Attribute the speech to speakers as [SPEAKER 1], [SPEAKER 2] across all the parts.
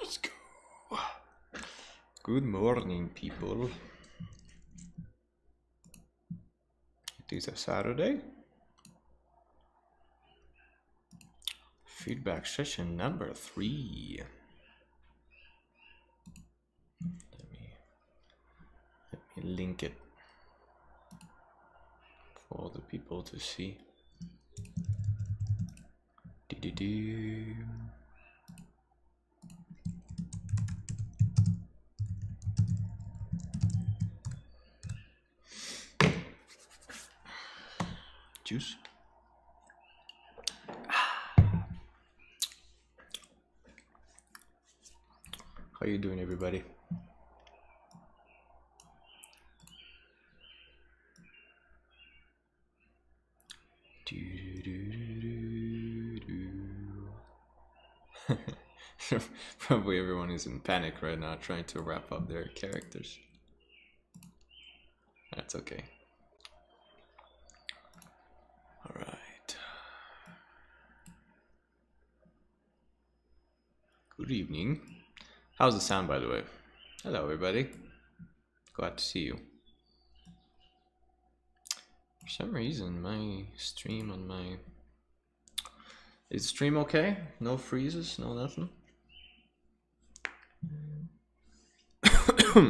[SPEAKER 1] Let's go. Good morning, people. It is a Saturday. Feedback session number three. Let me let me link it for the people to see. Do-do-do. Juice. How you doing, everybody? Probably everyone is in panic right now, trying to wrap up their characters. That's okay. All right. Good evening. How's the sound, by the way? Hello, everybody. Glad to see you. For some reason, my stream on my... Is stream okay? No freezes? No nothing? All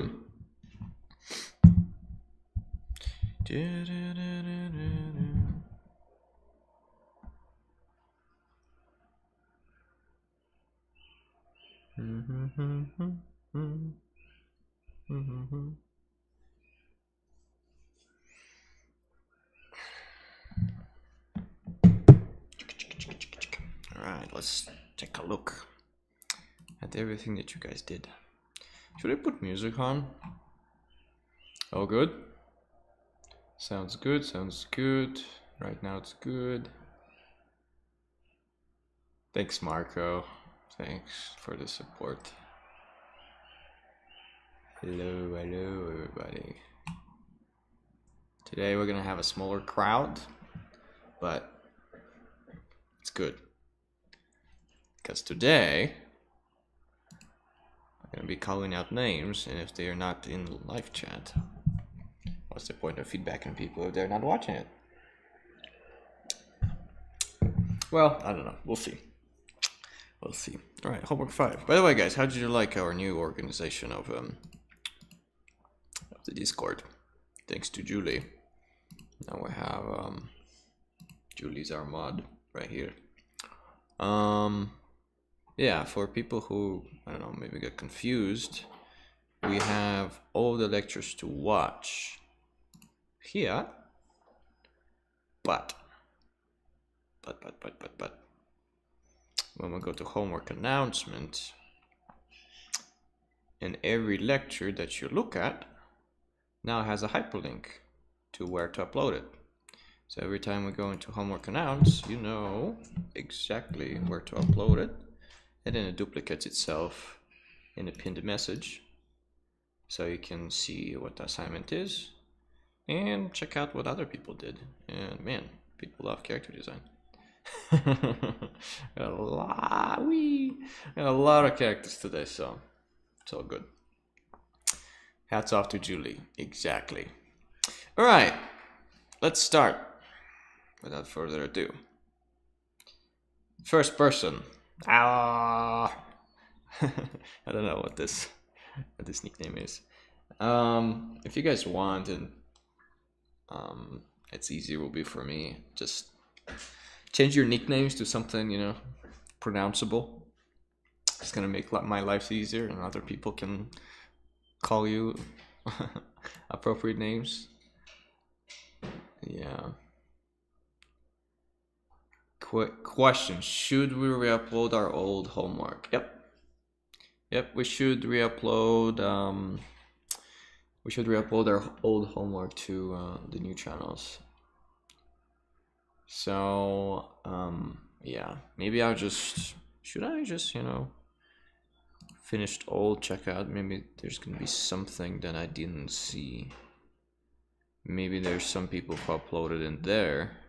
[SPEAKER 1] right, let's take a look at everything that you guys did. Should I put music on? Oh, good. Sounds good, sounds good. Right now it's good. Thanks, Marco. Thanks for the support. Hello, hello, everybody. Today we're gonna have a smaller crowd, but it's good. Because today gonna be calling out names, and if they are not in live chat, what's the point of feedbacking people if they're not watching it? Well, I don't know. We'll see. We'll see. All right, homework five. By the way, guys, how did you like our new organization of um of the Discord? Thanks to Julie. Now we have um Julie's our mod right here. Um, yeah, for people who I don't know maybe get confused, we have all the lectures to watch here, but but but but but but when we go to homework announcement and every lecture that you look at now has a hyperlink to where to upload it. So every time we go into homework announce you know exactly where to upload it and then it duplicates itself in a pinned message so you can see what the assignment is and check out what other people did and man people love character design a lot, we got a lot of characters today, so it's all good. Hats off to Julie. Exactly. All right, let's start. Without further ado, first person. Ah, I don't know what this what this nickname is. Um, if you guys want, and um, it's easier will be for me. Just change your nicknames to something you know pronounceable. It's gonna make my life easier, and other people can call you appropriate names. Yeah. Quick question: Should we re-upload our old homework? Yep. Yep, we should re-upload. Um, we should re-upload our old homework to uh, the new channels. So, um, yeah, maybe I'll just, should I just, you know, finished old checkout? Maybe there's gonna be something that I didn't see. Maybe there's some people who uploaded in there.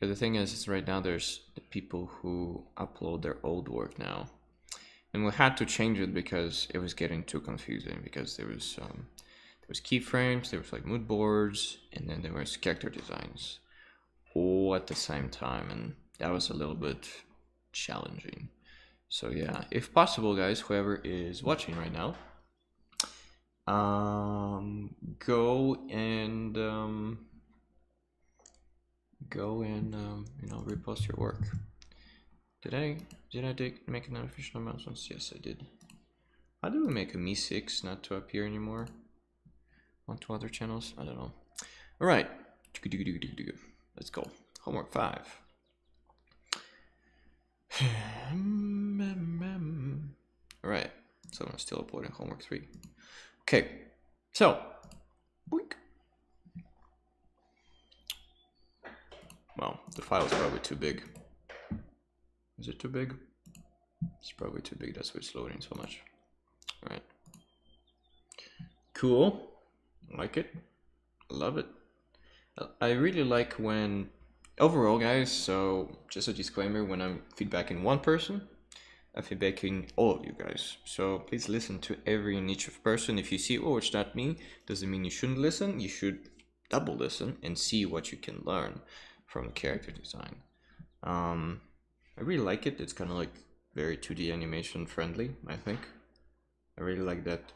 [SPEAKER 1] The thing is, is right now there's the people who upload their old work now. And we had to change it because it was getting too confusing because there was um, there was keyframes, there was like mood boards, and then there was character designs all at the same time and that was a little bit challenging. So yeah, if possible guys, whoever is watching right now, um, go and um, go and um, you know repost your work. Did I did I take, make an official announcement? Yes, I did. How do we make a MEE6 not to appear anymore on two other channels? I don't know. All right, let's go. Homework five. All right, so I'm still uploading homework three. Okay, so, boink. Well, the file is probably too big. Is it too big? It's probably too big, that's why it's loading so much. All right. Cool, like it, love it. I really like when, overall guys, so just a disclaimer, when I'm feedbacking one person, I'm feedbacking all of you guys. So please listen to every each of person. If you see, oh, it's not me, doesn't mean you shouldn't listen. You should double listen and see what you can learn from character design. Um, I really like it. It's kind of like very 2D animation friendly, I think. I really like that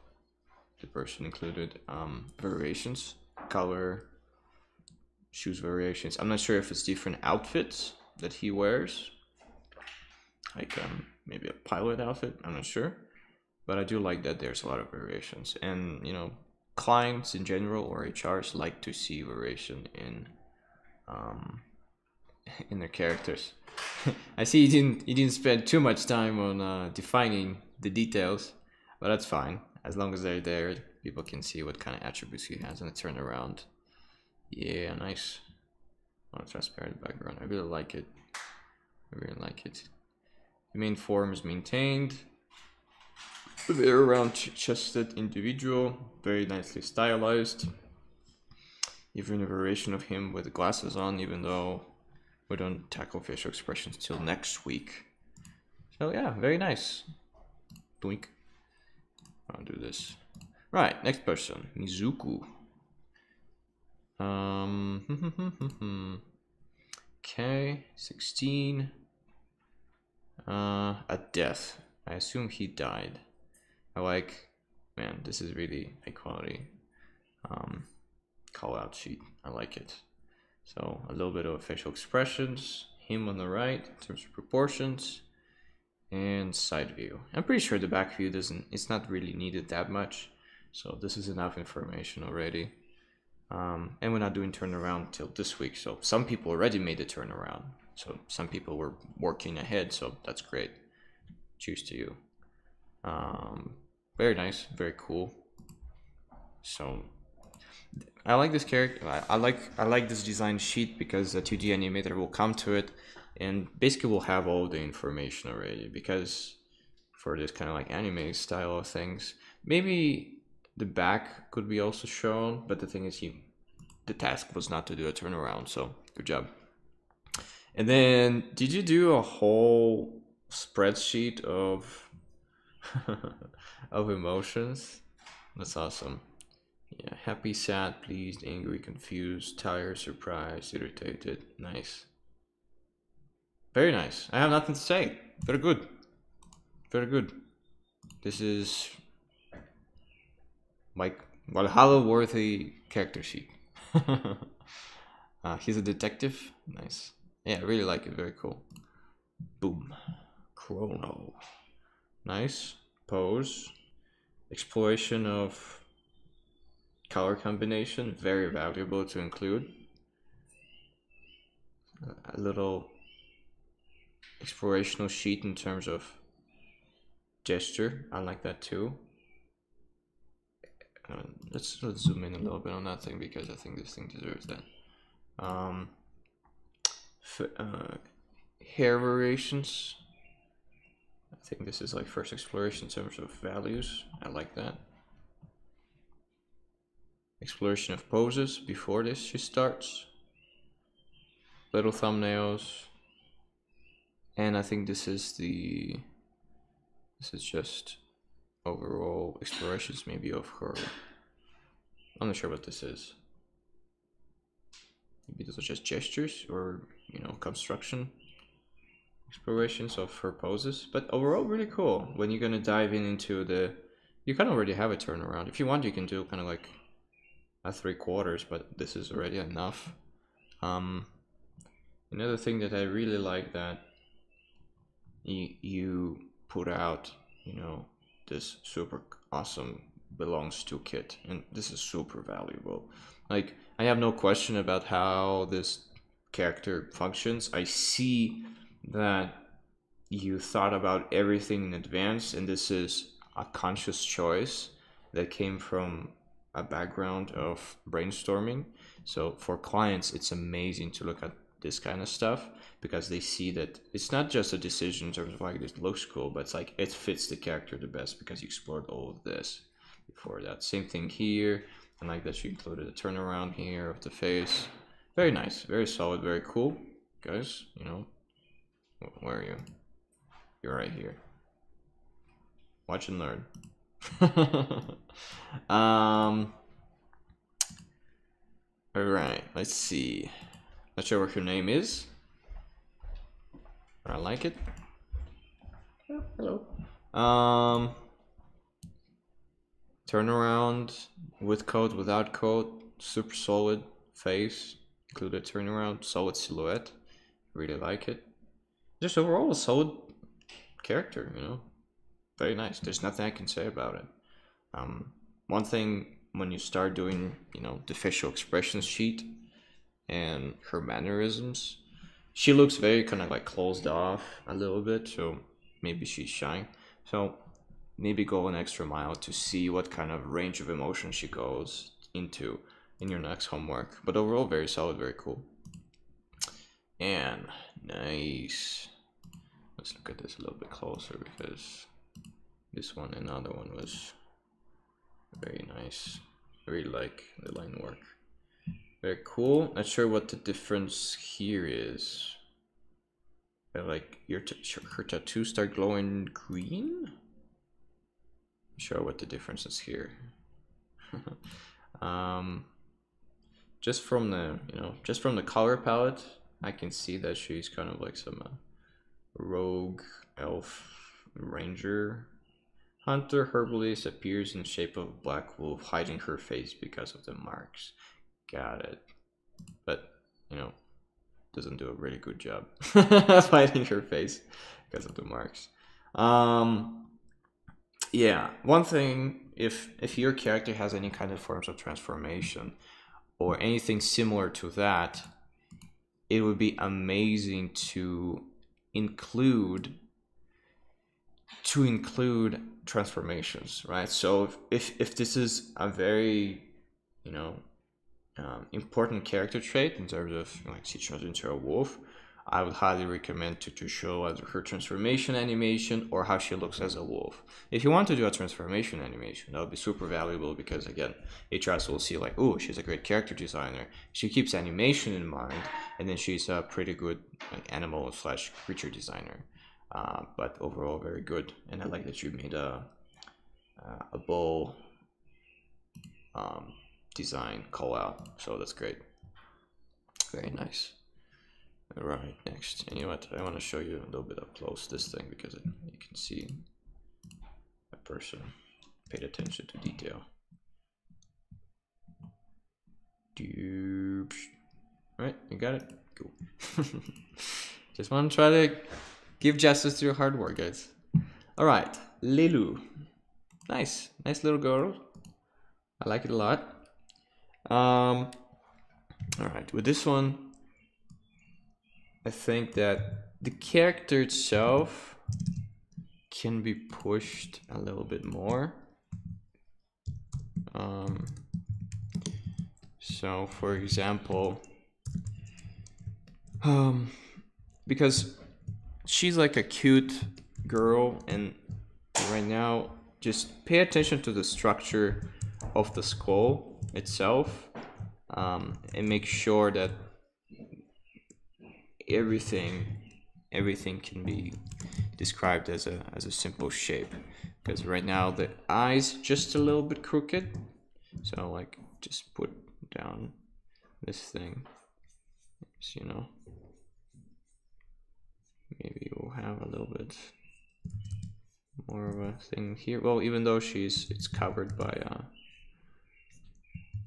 [SPEAKER 1] the person included um, variations, color, shoes variations. I'm not sure if it's different outfits that he wears, like um, maybe a pilot outfit. I'm not sure, but I do like that there's a lot of variations, and you know, clients in general or HRs like to see variation in um, in their characters. I see you didn't you didn't spend too much time on uh, defining the details, but that's fine as long as they're there. People can see what kind of attributes he has and the turnaround. Yeah, nice. On a transparent background, I really like it. I really like it. The main form is maintained. Very round-chested individual, very nicely stylized. Even a variation of him with glasses on, even though we don't tackle facial expressions till next week. So yeah, very nice. Doink. I'll do this. Right, next person, Mizuku. Um, okay, 16. Uh, a death. I assume he died. I like, man, this is really high quality um, call out sheet. I like it. So a little bit of facial expressions, him on the right in terms of proportions, and side view. I'm pretty sure the back view doesn't, it's not really needed that much. So this is enough information already. Um, and we're not doing turnaround till this week. So some people already made the turnaround. So some people were working ahead, so that's great. Cheers to you. Um, very nice, very cool. So I like this character. I, like I like this design sheet because the 2D animator will come to it and basically will have all the information already. Because for this kind of like anime style of things, maybe the back could be also shown, but the thing is, he the task was not to do a turnaround. So good job. And then, did you do a whole spreadsheet of of emotions? That's awesome. Yeah, happy, sad, pleased, angry, confused, tired, surprised, irritated. Nice. Very nice. I have nothing to say. Very good. Very good. This is like Valhalla worthy character sheet. uh, he's a detective. Nice. Yeah, I really like it. Very cool. Boom. Chrono. Nice. Pose. Exploration of color combination. Very valuable to include. A little explorational sheet in terms of gesture. I like that too. Uh, let's let's zoom in a little bit on that thing because I think this thing deserves that. Um, uh, hair variations. I think this is like first exploration in terms of values. I like that. Exploration of poses before this she starts. little thumbnails. And I think this is the, this is just overall explorations maybe of her. I'm not sure what this is. Maybe those are just gestures or, you know, construction explorations of her poses. But overall, really cool. When you're gonna dive in into the, you kind of already have a turnaround. If you want, you can do kind of like three quarters, but this is already enough. Um, another thing that I really like that you, you put out, you know, this super awesome belongs to kit, and this is super valuable. Like, I have no question about how this character functions. I see that you thought about everything in advance, and this is a conscious choice that came from a background of brainstorming. So for clients, it's amazing to look at this kind of stuff because they see that it's not just a decision in terms of like this looks cool, but it's like it fits the character the best because you explored all of this before that. Same thing here. I like that you included a turnaround here of the face. Very nice, very solid, very cool. Guys, you know, where are you? You're right here. Watch and learn. um. All right. Let's see. Not sure what her name is. I like it. Oh, hello. Um. Turn around with coat, without coat, super solid face, included turnaround, solid silhouette. Really like it. Just overall a solid character, you know. Very nice. There's nothing I can say about it. Um, one thing when you start doing, you know, the facial expressions sheet and her mannerisms, she looks very kind of like closed off a little bit, so maybe she's shy. So maybe go an extra mile to see what kind of range of emotion she goes into in your next homework. But overall, very solid, very cool. And nice. Let's look at this a little bit closer because this one and other one was very nice. Really like the line work. Very cool. Not sure what the difference here is. Like your her tattoos start glowing green. Not sure what the difference is here. um, just from the you know just from the color palette, I can see that she's kind of like some uh, rogue elf ranger Hunter Herbalist appears in shape of a black wolf, hiding her face because of the marks. Got it. But, you know, doesn't do a really good job hiding her face because of the marks. Um, yeah, one thing, if if your character has any kind of forms of transformation or anything similar to that, it would be amazing to include to include transformations, right? So if, if, this is a very, you know, um, important character trait in terms of like she turns into a wolf, I would highly recommend to, to show either her transformation animation or how she looks as a wolf. If you want to do a transformation animation, that would be super valuable because again, HRS will see like, oh, she's a great character designer. She keeps animation in mind, and then she's a pretty good like, animal slash creature designer. Uh, but overall very good. And I like that you made a uh, a bow um, design call out. So that's great. Very nice. All right next. And you know what? I want to show you a little bit up close this thing because it, you can see a person paid attention to detail. Right you got it. Cool. Just want to try to Give justice to your hard work, guys. All right, Lilu. Nice, nice little girl. I like it a lot. Um, all right, with this one, I think that the character itself can be pushed a little bit more. Um, so, for example, um, because she's like a cute girl and right now just pay attention to the structure of the skull itself. Um, and make sure that everything everything can be described as a as a simple shape. Because right now the eyes just a little bit crooked. So like just put down this thing. So, you know maybe we'll have a little bit more of a thing here. Well even though she's it's covered by uh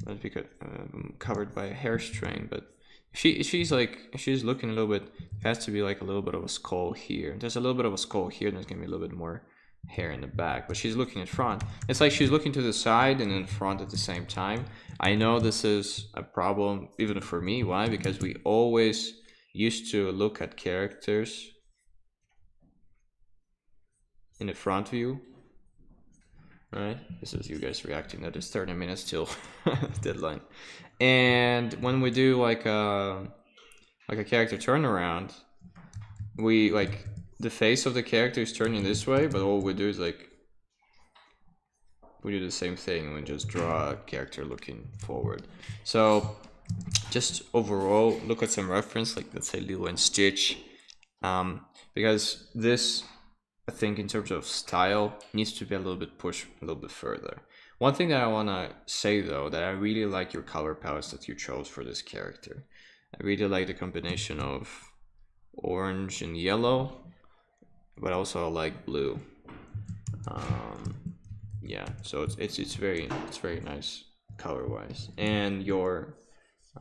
[SPEAKER 1] that's because um, covered by a hair strain but she she's like she's looking a little bit has to be like a little bit of a skull here. There's a little bit of a skull here there's gonna be a little bit more hair in the back but she's looking in front. It's like she's looking to the side and in front at the same time. I know this is a problem even for me. Why? Because we always used to look at characters in the front view right? This is you guys reacting that is 30 minutes till deadline. And when we do like a like a character turnaround we like the face of the character is turning this way but all we do is like we do the same thing we just draw a character looking forward. So just overall look at some reference like let's say Lilo and Stitch um, because this I think in terms of style needs to be a little bit pushed a little bit further one thing that I want to say though, that I really like your color palettes that you chose for this character. I really like the combination of orange and yellow, but also I like blue. Um, yeah, so it's, it's it's very it's very nice color wise, and your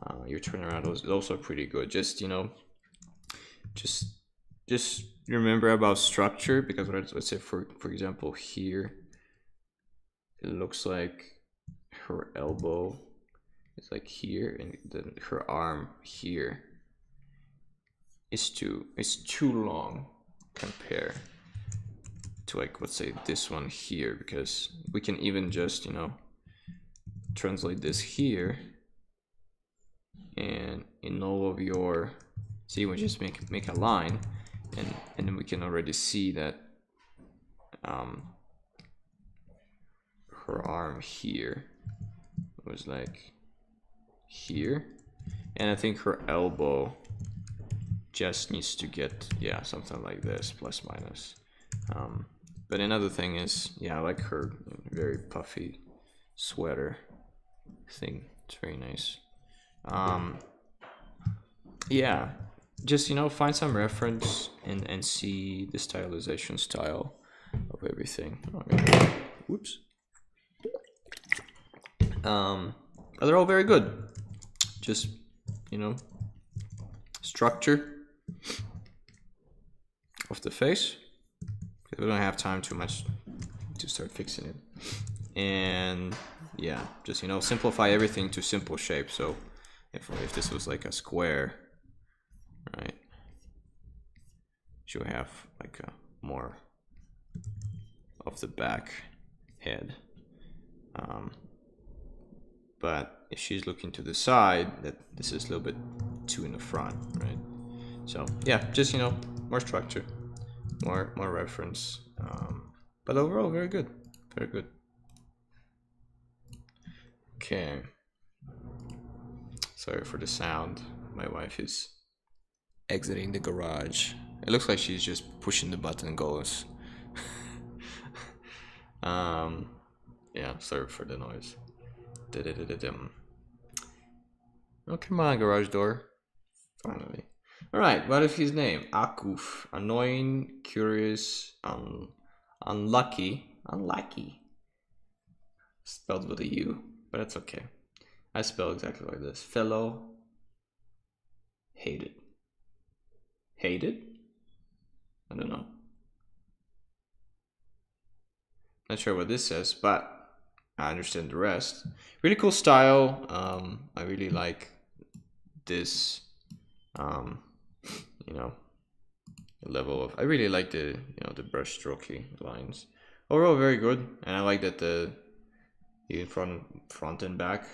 [SPEAKER 1] uh, your turnaround is also pretty good. Just you know, just just remember about structure? Because let's say for for example here it looks like her elbow is like here and then her arm here is too is too long compare to like let's say this one here because we can even just you know translate this here and in all of your see we just make make a line and and then we can already see that um her arm here was like here. And I think her elbow just needs to get yeah something like this plus minus. Um, but another thing is yeah I like her very puffy sweater. Thing it's very nice. Um, yeah just you know find some reference and and see the stylization style of everything okay. whoops um, they're all very good. Just, you know, structure of the face. We don't have time too much to start fixing it. And yeah, just, you know, simplify everything to simple shape. So if, if this was like a square, right, you have like a more of the back head. Um, but if she's looking to the side, that this is a little bit too in the front, right? So yeah, just you know, more structure, more more reference, um, but overall very good, very good. Okay. Sorry for the sound. My wife is exiting the garage. It looks like she's just pushing the button goes. um, yeah, sorry for the noise. Da -da -da oh, come on, garage door. Finally. Alright, what is his name? Akuf. Annoying, curious, un unlucky. Unlucky. Spelled with a U, but it's okay. I spell exactly like this. Fellow. Hated. Hated? I don't know. Not sure what this says, but I understand the rest. Really cool style. Um, I really like this, um, you know, level of. I really like the you know the brush strokey lines. Overall, very good, and I like that the in front front and back,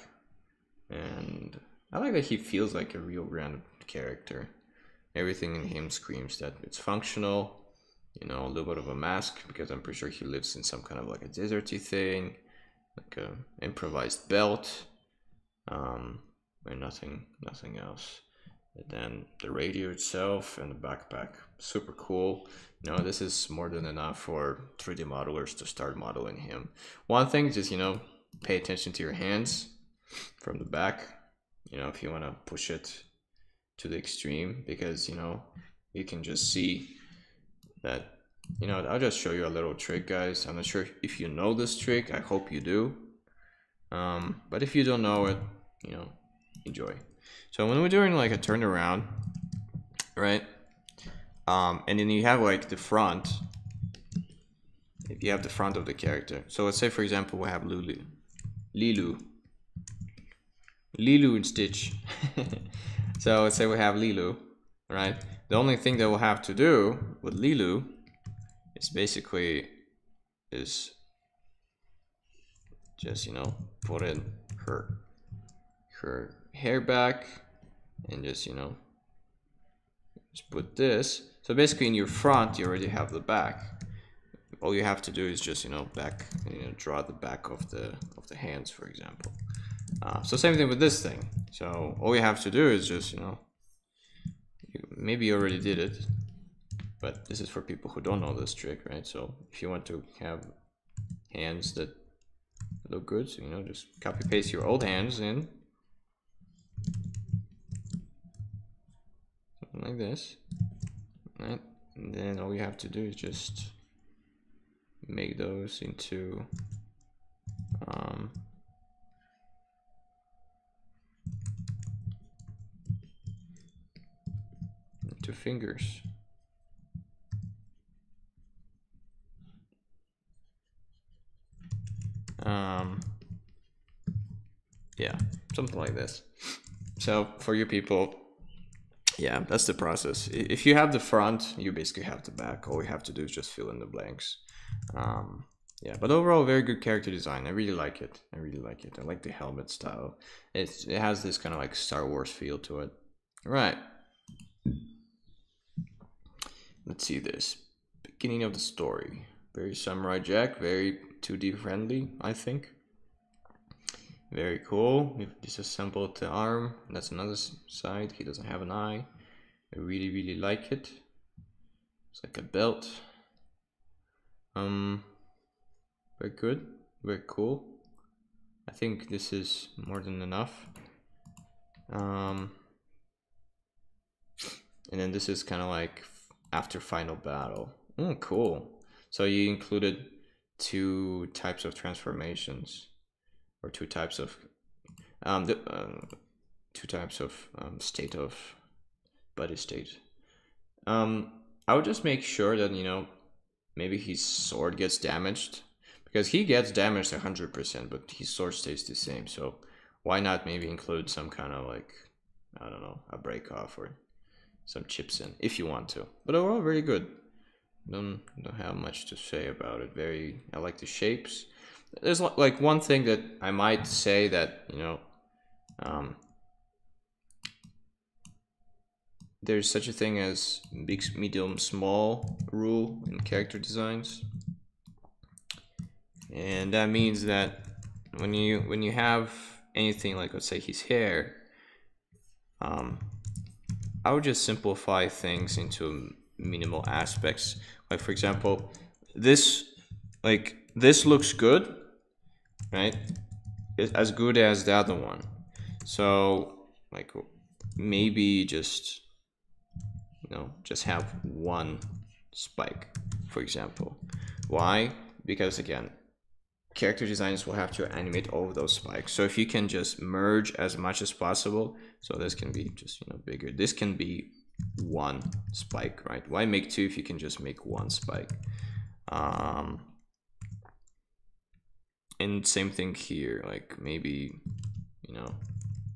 [SPEAKER 1] and I like that he feels like a real grounded character. Everything in him screams that it's functional. You know, a little bit of a mask because I'm pretty sure he lives in some kind of like a deserty thing like a improvised belt um, and nothing nothing else And then the radio itself and the backpack, super cool. You know, this is more than enough for 3D modelers to start modeling him. One thing is just, you know, pay attention to your hands from the back. You know, if you want to push it to the extreme because, you know, you can just see that, you know, I'll just show you a little trick, guys. I'm not sure if you know this trick. I hope you do. Um, but if you don't know it, you know, enjoy. So when we're doing like a turnaround, right? Um, and then you have like the front. If you have the front of the character. So let's say for example we have Lulu. Lilu. Lilu and Stitch. so let's say we have Lilu, right? The only thing that we'll have to do with Lilu is basically is just you know put in her her hair back and just you know just put this. So basically in your front you already have the back. All you have to do is just you know back you know draw the back of the of the hands for example uh, so same thing with this thing. So all you have to do is just you know maybe you already did it but this is for people who don't know this trick right? So if you want to have hands that look good so you know just copy paste your old hands in. Something like this right? And then all you have to do is just make those into um, into fingers. Um, yeah something like this. So for you people yeah that's the process. If you have the front you basically have the back. All you have to do is just fill in the blanks. Um, yeah but overall very good character design. I really like it. I really like it. I like the helmet style. It's, it has this kind of like star wars feel to it. Right let's see this. Beginning of the story. Very samurai jack very 2d friendly i think. Very cool. We've disassembled the arm. That's another side. He doesn't have an eye. I really really like it. It's like a belt. Um very good. Very cool. I think this is more than enough. Um and then this is kind of like after final battle oh cool so you included two types of transformations or two types of um, the, uh, two types of um, state of body state. Um, I would just make sure that you know maybe his sword gets damaged because he gets damaged hundred percent, but his sword stays the same. So why not maybe include some kind of like I don't know a break off or some chips in if you want to. But overall, very good. Don't don't have much to say about it. Very I like the shapes there's like one thing that I might say that you know um, there's such a thing as big medium small rule in character designs and that means that when you when you have anything like let's say his hair um, I would just simplify things into minimal aspects like for example this like this looks good right? It's as good as the other one. So like maybe just you know just have one spike, for example. Why? Because again, character designers will have to animate all of those spikes. So if you can just merge as much as possible, so this can be just you know bigger. This can be one spike, right? Why make two if you can just make one spike? Um, and same thing here like maybe you know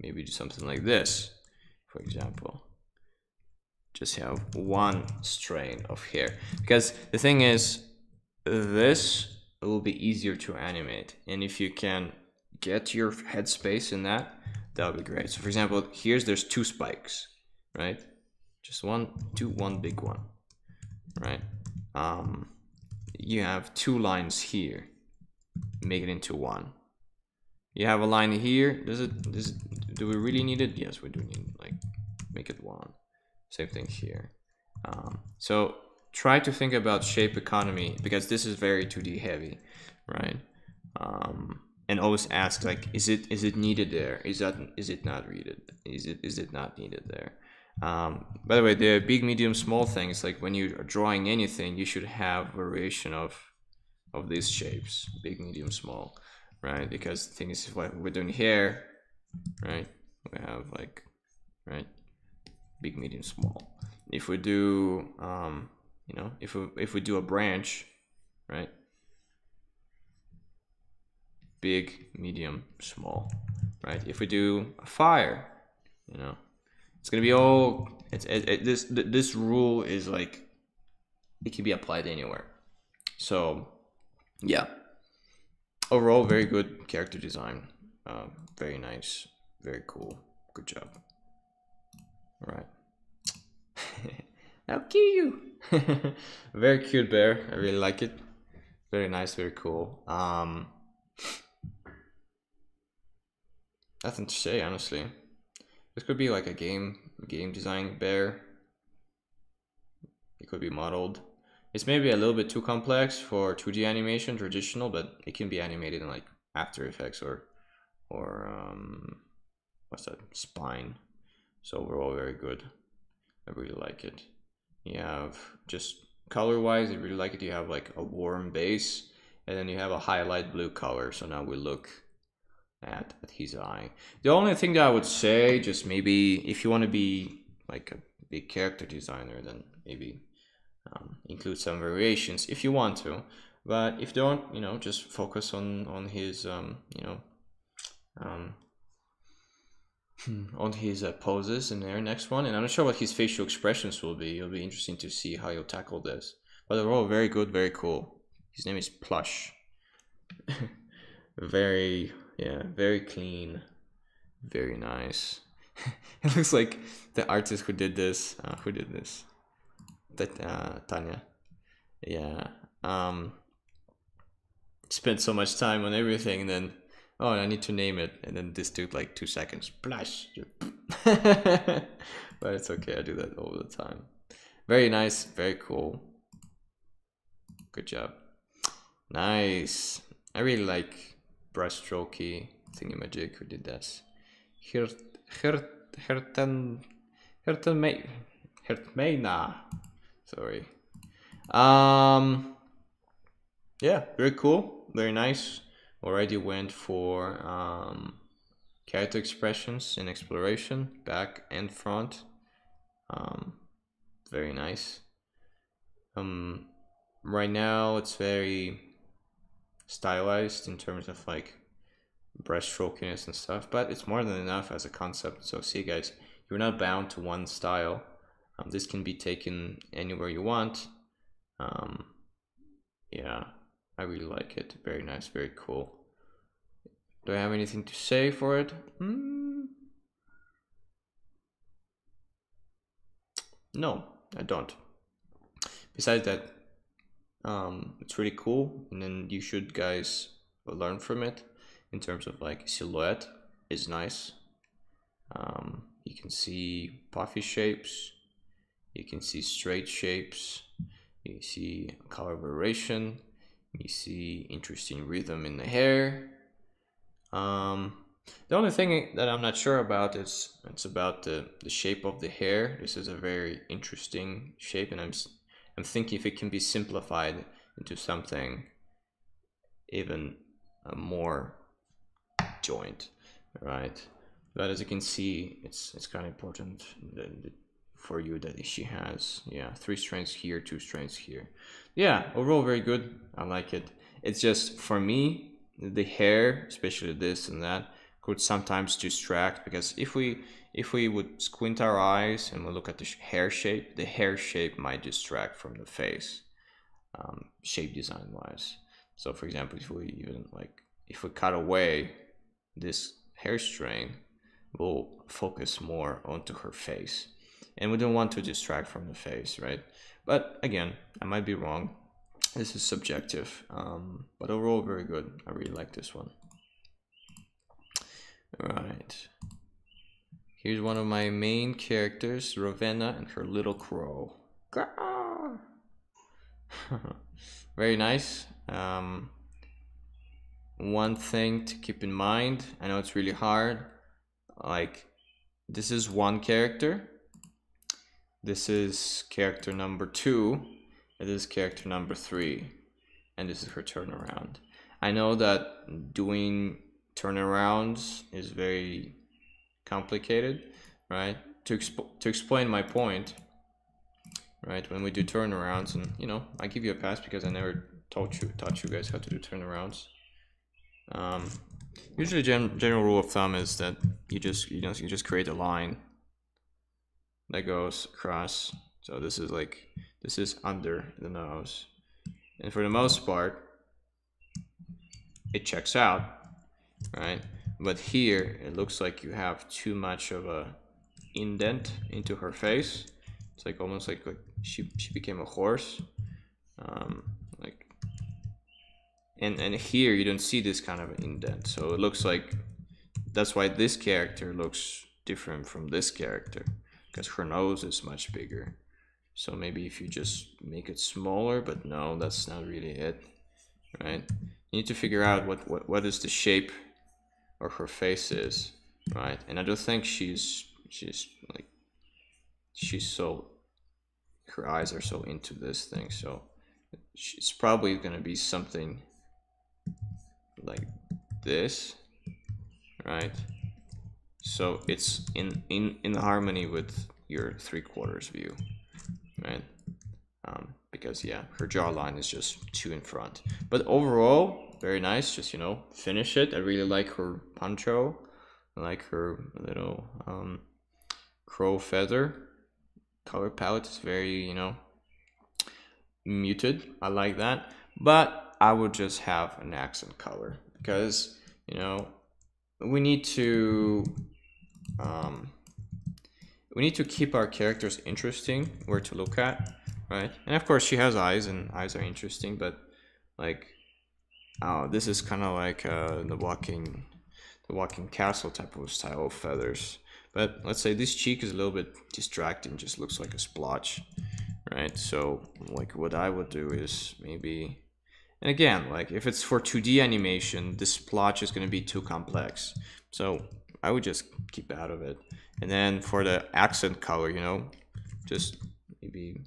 [SPEAKER 1] maybe do something like this for example just have one strain of hair because the thing is this will be easier to animate and if you can get your headspace in that that would be great so for example here's there's two spikes right just one two one big one right um you have two lines here make it into one. You have a line here. Does it, does it, do we really need it? Yes, we do need like make it one. Same thing here. Um, so try to think about shape economy because this is very 2D heavy, right? Um, and always ask like, is it is it needed there? Is that is it not needed? Is it is it not needed there? Um, by the way, the big, medium, small things like when you are drawing anything, you should have variation of of these shapes, big, medium, small, right? Because the thing is, what we're doing here, right? We have like, right, big, medium, small. If we do, um, you know, if we if we do a branch, right? Big, medium, small, right? If we do a fire, you know, it's gonna be all. It's it, it, this this rule is like it can be applied anywhere. So yeah, overall very good character design. Uh, very nice, very cool. Good job. All right. I'll kill you. very cute bear. I really like it. Very nice, very cool. Um, nothing to say, honestly. This could be like a game game design bear. It could be modeled. It's maybe a little bit too complex for 2D animation, traditional, but it can be animated in like After Effects or or um, what's that spine. So overall, very good. I really like it. You have just color wise, I really like it. You have like a warm base, and then you have a highlight blue color. So now we look at, at his eye. The only thing that I would say, just maybe if you want to be like a big character designer, then maybe um, include some variations if you want to. But if don't, you know, just focus on on his, um, you know, um, on his uh, poses in their next one. And I'm not sure what his facial expressions will be. It'll be interesting to see how he'll tackle this. But they're all very good, very cool. His name is Plush. very yeah, very clean, very nice. it looks like the artist who did this, uh, who did this, that uh, Tanya. Yeah, um, spent so much time on everything, and then oh, I need to name it, and then this took like two seconds. Splash. but it's okay. I do that all the time. Very nice. Very cool. Good job. Nice. I really like brushstrokey thingamajig who did this. Hirt, Hirt, Hirten, Hirten, Hirtmeina. Sorry. Um, yeah, very cool, very nice. Already went for um, character expressions in exploration, back and front. Um, very nice. Um, right now it's very stylized in terms of like brushstrokiness and stuff, but it's more than enough as a concept. So see guys, you're not bound to one style. Um, this can be taken anywhere you want. Um, yeah, I really like it. Very nice, very cool. Do I have anything to say for it? Hmm. No, I don't. Besides that, um, it's really cool and then you should guys learn from it in terms of like silhouette is nice um, you can see puffy shapes you can see straight shapes you see color variation you see interesting rhythm in the hair um, the only thing that I'm not sure about is it's about the, the shape of the hair. This is a very interesting shape and I'm I'm thinking if it can be simplified into something even more joint, right? But as you can see, it's it's kind of important for you that she has, yeah, three strands here, two strands here. Yeah, overall very good. I like it. It's just for me, the hair, especially this and that, could sometimes distract because if we if we would squint our eyes and we look at the hair shape, the hair shape might distract from the face, um, shape design wise. So for example, if we even like, if we cut away this hair strain, we'll focus more onto her face. And we don't want to distract from the face, right? But again, I might be wrong. This is subjective, um, but overall very good. I really like this one. All right. Here's one of my main characters, Ravenna and her little crow. Very nice. Um, one thing to keep in mind, I know it's really hard, like this is one character, this is character number two, this is character number three, and this is her turnaround. I know that doing turnarounds is very complicated, right? To, exp to explain my point, right? When we do turnarounds, and you know, I give you a pass because I never taught you taught you guys how to do turnarounds. Um, usually, gen general rule of thumb is that you just you know you just create a line that goes across. So this is like this is under the nose, and for the most part, it checks out, right? But here it looks like you have too much of a indent into her face. It's like almost like, like she she became a horse. Um, like and and here you don't see this kind of indent so it looks like that's why this character looks different from this character because her nose is much bigger. So maybe if you just make it smaller but no that's not really it right? You need to figure out what what, what is the shape or her face is right? And i don't think she's she's like she's so her eyes are so into this thing so it's probably to be something like this right so it's in in in harmony with your three quarters view right? Um, because yeah her jawline is just too in front. But overall very nice just you know finish it. I really like her poncho. I like her little um, crow feather. Color palette is very you know muted. I like that. But I would just have an accent color because you know we need to um, we need to keep our characters interesting where to look at right? And of course she has eyes and eyes are interesting but like oh this is kind of like uh, the walking the walking castle type of style of feathers. But let's say this cheek is a little bit distracting just looks like a splotch right? So like what I would do is maybe and again, like if it's for 2D animation, this splotch is going to be too complex. So I would just keep out of it. And then for the accent color, you know, just maybe,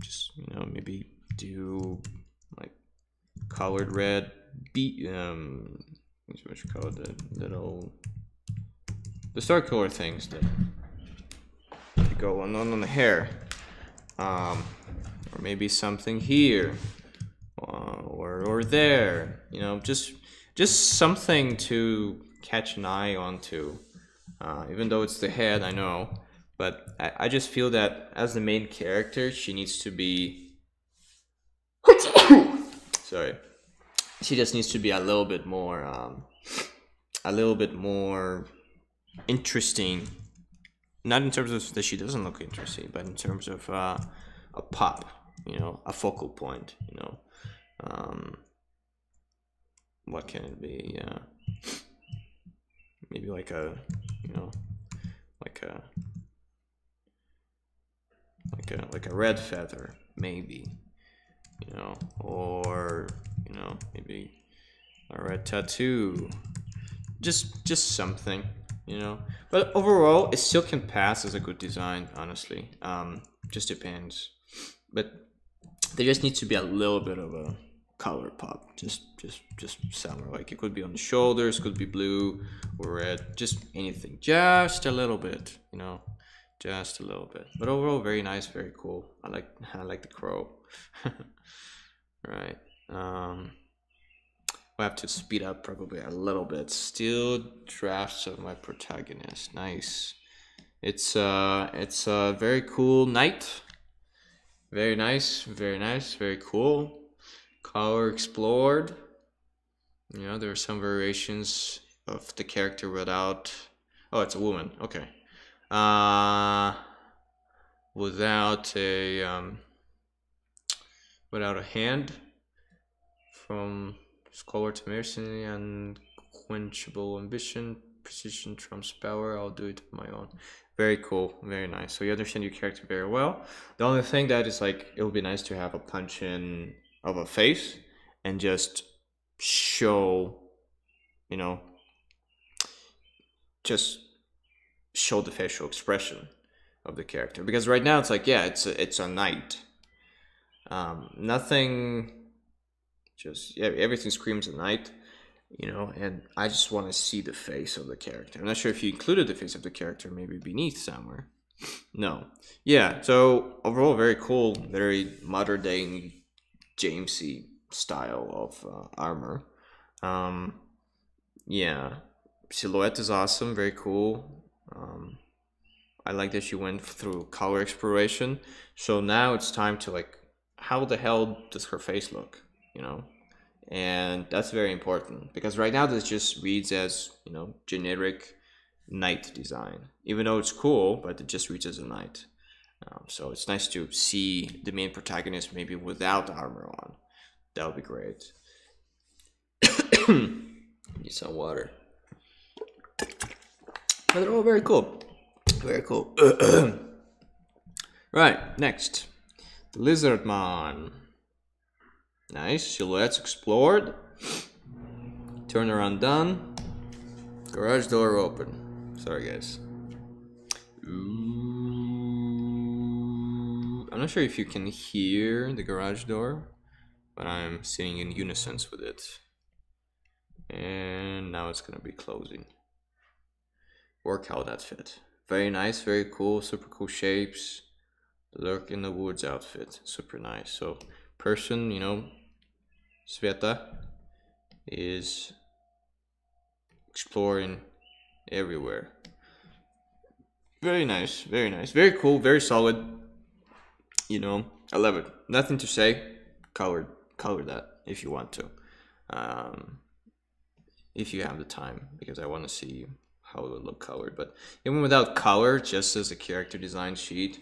[SPEAKER 1] just, you know, maybe do like colored red, beat, um, what you call it, the little, the star color things that go on, on the hair. Um, or maybe something here uh, or or there you know just just something to catch an eye onto uh, even though it's the head i know. But I, I just feel that as the main character she needs to be sorry. She just needs to be a little bit more um, a little bit more interesting. Not in terms of that she doesn't look interesting but in terms of uh, a pop you know a focal point you know. Um, what can it be? Yeah, maybe like a, you know, like a, like a like a red feather, maybe, you know, or you know, maybe a red tattoo. Just just something, you know. But overall, it still can pass as a good design. Honestly, um, just depends. But there just needs to be a little bit of a color pop just just just summer like it. Could be on the shoulders could be blue or red. Just anything. Just a little bit you know? Just a little bit. But overall very nice very cool. I like i like the crow. Right um i have to speed up probably a little bit. Still drafts of my protagonist. Nice. It's uh it's a very cool night. Very nice very nice very cool color explored. You know, there are some variations of the character without. Oh, it's a woman. Okay. Uh, without a um, without a hand from scholar to mercenary and quenchable ambition precision trumps power. I'll do it on my own. Very cool, very nice. So you understand your character very well. The only thing that is like it would be nice to have a punch in of a face and just show, you know, just show the facial expression of the character. Because right now it's like, yeah, it's a, it's a knight. Um, nothing, just yeah, everything screams a knight you know, and I just want to see the face of the character. I'm not sure if you included the face of the character maybe beneath somewhere. No. Yeah, so overall, very cool, very modern day Jamesy style of uh, armor. Um, yeah, silhouette is awesome, very cool. Um, I like that she went through color exploration. So now it's time to like, how the hell does her face look? You know, and that's very important because right now this just reads as you know generic knight design even though it's cool but it just reads as a knight um, so it's nice to see the main protagonist maybe without armor on that would be great need some water but they're all very cool very cool right next The Lizard Man. Nice, silhouettes explored. Turn around done. Garage door open. Sorry guys. Ooh. I'm not sure if you can hear the garage door, but I'm sitting in unison with it. And now it's gonna be closing. Work out that fit. Very nice, very cool, super cool shapes. Lurk in the woods outfit, super nice. So person, you know, Sveta is exploring everywhere. Very nice, very nice, very cool, very solid. You know, I love it. Nothing to say. Color, color that if you want to, um, if you have the time, because I want to see how it would look colored. But even without color, just as a character design sheet,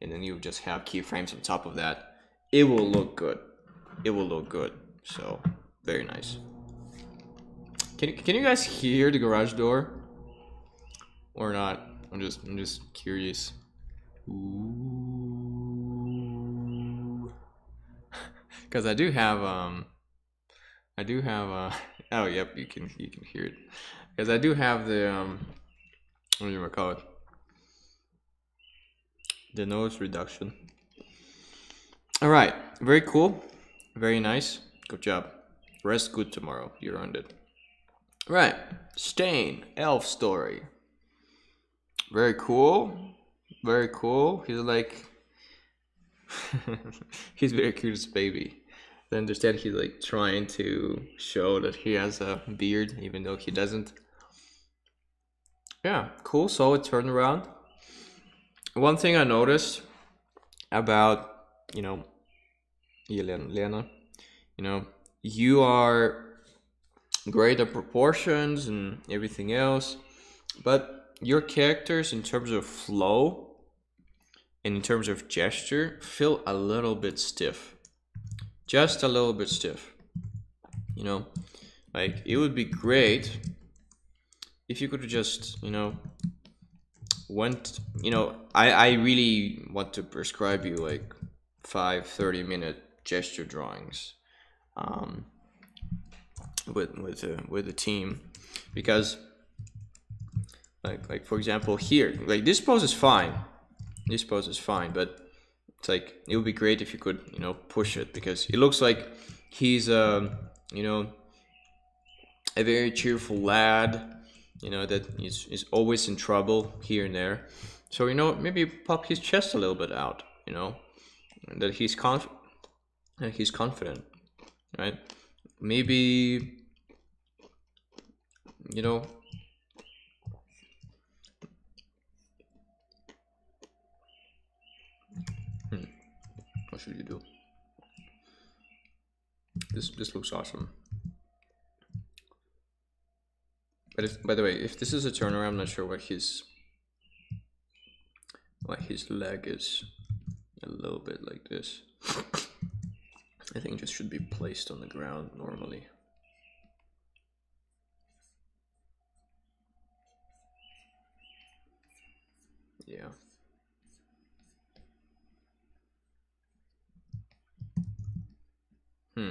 [SPEAKER 1] and then you just have keyframes on top of that, it will look good. It will look good. So, very nice. Can, can you guys hear the garage door? Or not? I'm just I'm just curious. Ooh. Cause I do have um I do have uh oh yep you can you can hear it. Cause I do have the um what do you call it? The noise reduction. Alright, very cool. Very nice. Good job. Rest good tomorrow. You earned it. Right. Stain. Elf story. Very cool. Very cool. He's like... he's very cute as baby. I understand he's like trying to show that he has a beard even though he doesn't. Yeah, cool, solid turnaround. One thing I noticed about, you know, Lena you know you are great at proportions and everything else but your characters in terms of flow and in terms of gesture feel a little bit stiff just a little bit stiff you know? Like it would be great if you could just you know went you know i i really want to prescribe you like five 30 minute gesture drawings um, with with the with the team. Because like like for example here like this pose is fine. This pose is fine but it's like it would be great if you could you know push it because it looks like he's um you know a very cheerful lad you know that is, is always in trouble here and there so you know maybe pop his chest a little bit out you know that he's conf he's confident right? Maybe, you know, What should you do? This this looks awesome. But if, by the way, if this is a turnaround, I'm not sure what his what his leg is. A little bit like this. I think just should be placed on the ground normally. Yeah. Hmm.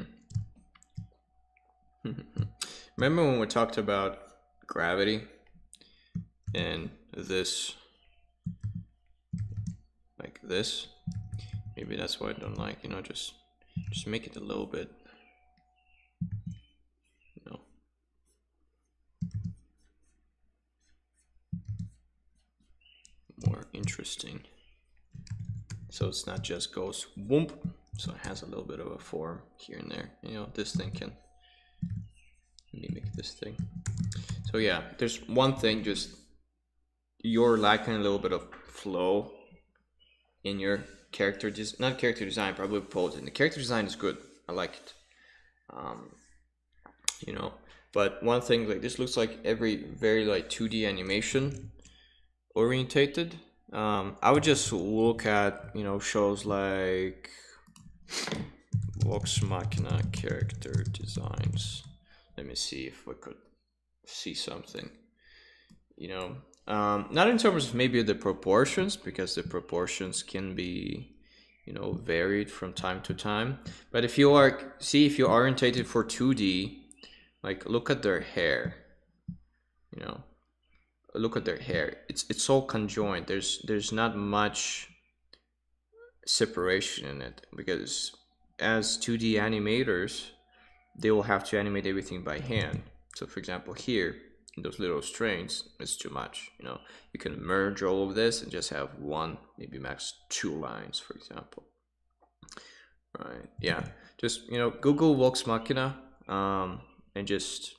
[SPEAKER 1] Remember when we talked about gravity and this, like this? Maybe that's why I don't like, you know, just, just make it a little bit. More interesting. So it's not just goes whoomp, so it has a little bit of a form here and there. You know, this thing can mimic this thing. So yeah, there's one thing, just you're lacking a little bit of flow in your character, just not character design, probably posing. The character design is good. I like it. Um, you know, but one thing like this looks like every very like 2D animation orientated. Um, I would just look at you know shows like Vox Machina character designs. Let me see if we could see something. You know, um, not in terms of maybe the proportions because the proportions can be you know varied from time to time but if you are see if you're orientated for 2d like look at their hair you know look at their hair it's it's all conjoined there's there's not much separation in it because as 2d animators they will have to animate everything by hand. So for example here those little strings it's too much you know? You can merge all of this and just have one maybe max two lines for example. Right yeah. Just you know google vox machina um, and just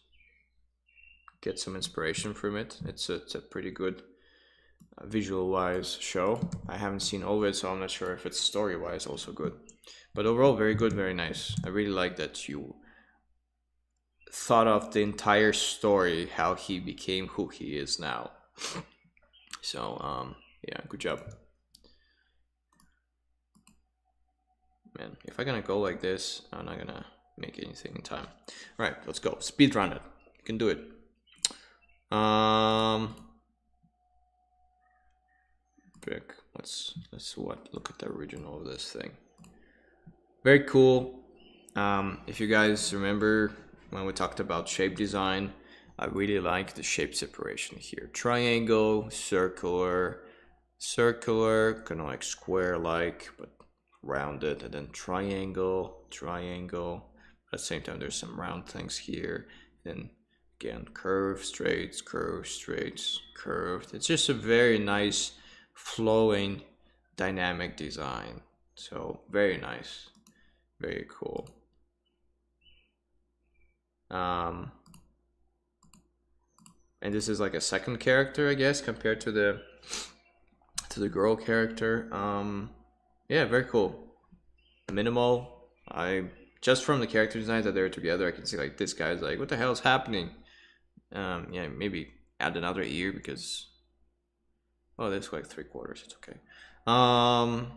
[SPEAKER 1] get some inspiration from it. It's a, it's a pretty good visual wise show i haven't seen all of it so i'm not sure if it's story wise also good but overall very good very nice i really like that you thought of the entire story, how he became who he is now. So, um, yeah, good job. Man, if I'm gonna go like this, I'm not gonna make anything in time. All right, let's go. Speed run it. You can do it. Um, Let's let's what? Look at the original of this thing. Very cool. Um, if you guys remember when we talked about shape design, I really like the shape separation here. Triangle, circular, circular, kind of like square-like, but rounded, and then triangle, triangle. At the same time, there's some round things here. Then again, curve, straights, curve, straights, curved. It's just a very nice, flowing, dynamic design. So very nice, very cool. Um, and this is like a second character, I guess, compared to the to the girl character. Um, yeah, very cool. Minimal. I just from the character designs that they're together, I can see like this guy's like, what the hell is happening? Um, yeah, maybe add another ear because oh, that's like three quarters. It's okay. Um,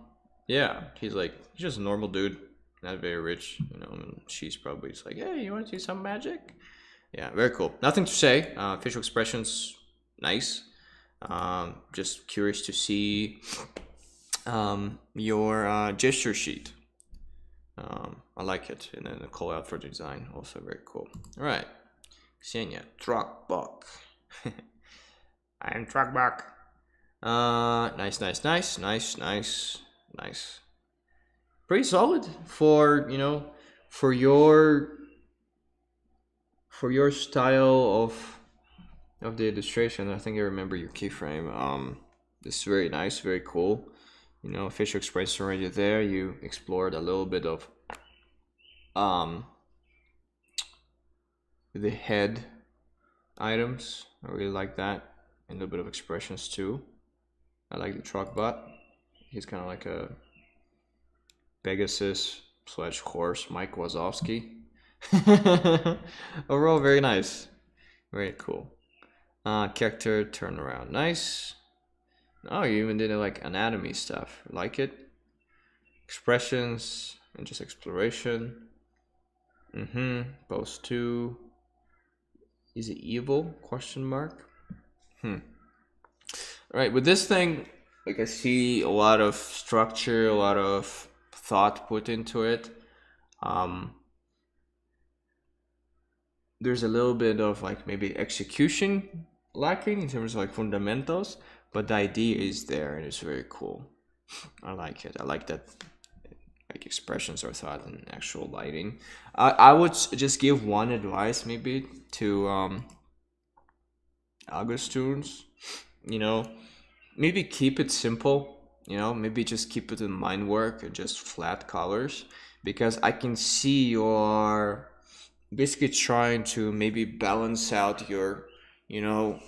[SPEAKER 1] yeah, he's like he's just a normal dude not very rich, you know, and she's probably just like, hey, you want to see some magic? Yeah, very cool. Nothing to say. Uh, facial expressions, nice. Um, just curious to see um, your uh, gesture sheet. Um, I like it. And then the call out for design, also very cool. All right, Xenia, Truckbuck. I'm Truckbuck. Uh, nice, nice, nice, nice, nice, nice pretty solid for you know for your for your style of of the illustration. I think I remember your keyframe. Um, this is very nice, very cool. You know, facial expression already there. You explored a little bit of um the head items. I really like that. And a little bit of expressions too. I like the truck butt. He's kind of like a Pegasus slash horse Mike Wazowski. Overall, very nice. Very cool. Uh, character turnaround. Nice. Oh, you even did like anatomy stuff. Like it. Expressions and just exploration. Mm-hmm. Post two. Is it evil? Question mark. Hmm. Right, with this thing, like I see a lot of structure, a lot of thought put into it. Um, there's a little bit of like maybe execution lacking in terms of like fundamentals, but the idea is there and it's very cool. I like it. I like that like expressions or thought and actual lighting. I, I would just give one advice maybe to um Augustines, you know, maybe keep it simple, you know, maybe just keep it in line work and just flat colors because I can see your basically trying to maybe balance out your, you know,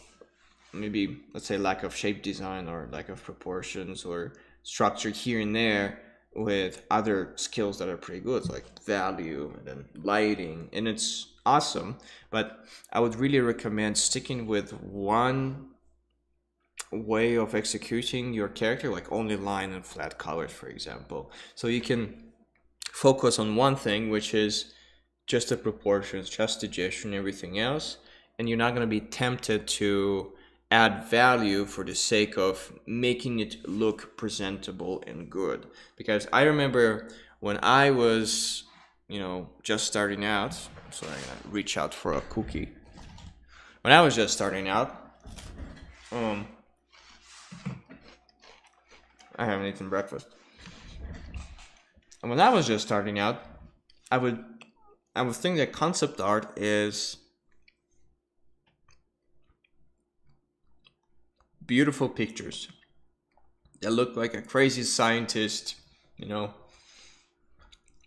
[SPEAKER 1] maybe let's say lack of shape design or lack of proportions or structure here and there with other skills that are pretty good like value and then lighting. And it's awesome but i would really recommend sticking with one way of executing your character like only line and flat colors for example so you can focus on one thing which is just the proportions just the gesture and everything else and you're not going to be tempted to add value for the sake of making it look presentable and good. Because I remember when I was, you know, just starting out, so I reach out for a cookie. When I was just starting out, um, I haven't eaten breakfast. And when I was just starting out, I would, I would think that concept art is beautiful pictures that look like a crazy scientist, you know,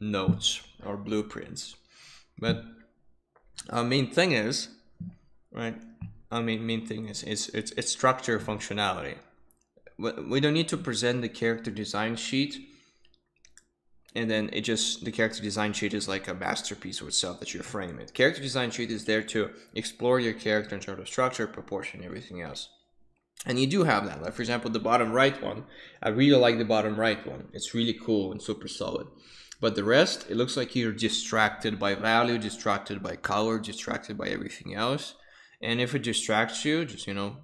[SPEAKER 1] notes or blueprints. But our main thing is, right? Our main main thing is is it's it's structure functionality. We don't need to present the character design sheet and then it just the character design sheet is like a masterpiece of itself that you frame it. Character design sheet is there to explore your character in terms of structure, proportion, everything else. And you do have that. Like for example, the bottom right one, I really like the bottom right one. It's really cool and super solid. But the rest, it looks like you're distracted by value, distracted by color, distracted by everything else. And if it distracts you, just you know,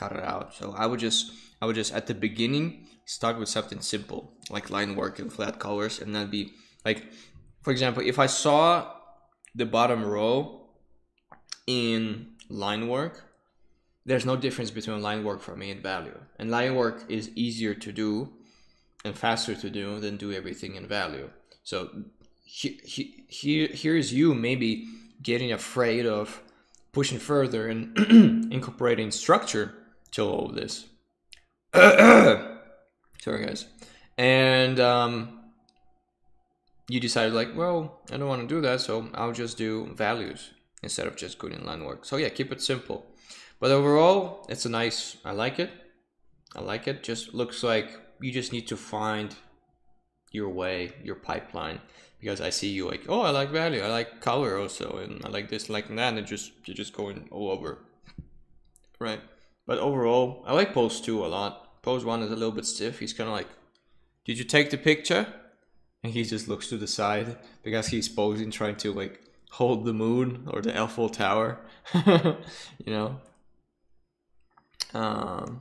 [SPEAKER 1] cut it out. So I would just, I would just at the beginning start with something simple, like line work and flat colors, and then be like, for example, if I saw the bottom row in line work, there's no difference between line work for me and value. And line work is easier to do and faster to do than do everything in value. So he, he, here, here's you maybe getting afraid of pushing further and incorporating structure to all of this. Sorry, guys. And um, you decided, like, well, I don't want to do that, so I'll just do values instead of just going in line work. So, yeah, keep it simple. But overall, it's a nice, I like it. I like it. Just looks like you just need to find your way, your pipeline. Because I see you like, oh, I like value, I like color also, and I like this, like that, and just you're just going all over, right? But overall, I like pose two a lot. Pose one is a little bit stiff. He's kind of like, did you take the picture? And he just looks to the side because he's posing, trying to like hold the moon or the Eiffel Tower, you know. Um,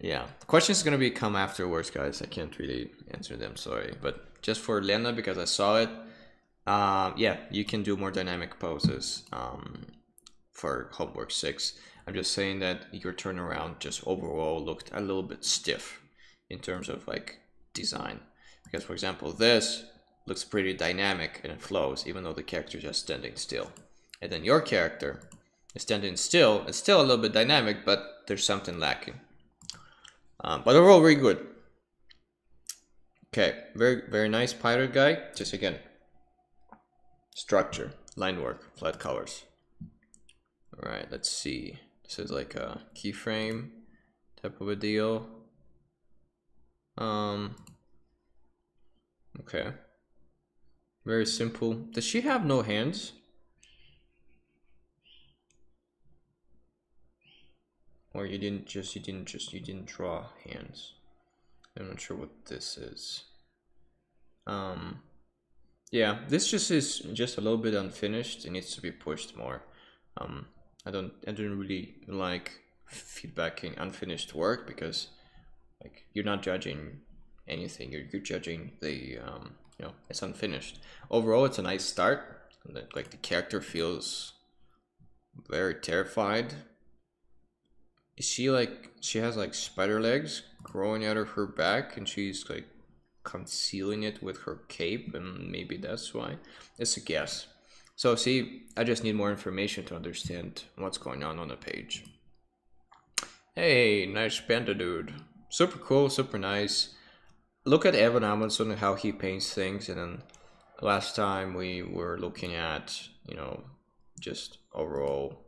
[SPEAKER 1] yeah, questions gonna be come afterwards, guys. I can't really answer them, sorry. But just for Lena, because I saw it, um, yeah, you can do more dynamic poses um, for homework six. I'm just saying that your turnaround just overall looked a little bit stiff in terms of like design. Because for example, this looks pretty dynamic and it flows, even though the character is just standing still. And then your character is standing still. It's still a little bit dynamic, but there's something lacking. Um, but overall, very good. Okay, very very nice pirate guy. Just again, structure, line work, flat colors. All right, let's see. This is like a keyframe type of a deal. Um. Okay. Very simple. Does she have no hands? or you didn't just you didn't just you didn't draw hands I'm not sure what this is um yeah this just is just a little bit unfinished it needs to be pushed more um I don't I don't really like feedbacking unfinished work because like you're not judging anything. You're, you're judging the um, you know it's unfinished. Overall, it's a nice start. Like the character feels very terrified. Is she like she has like spider legs growing out of her back and she's like concealing it with her cape and maybe that's why. It's a guess. So see, I just need more information to understand what's going on on the page. Hey, nice panda dude. Super cool, super nice. Look at Even Amundsen and how he paints things and then last time we were looking at, you know, just overall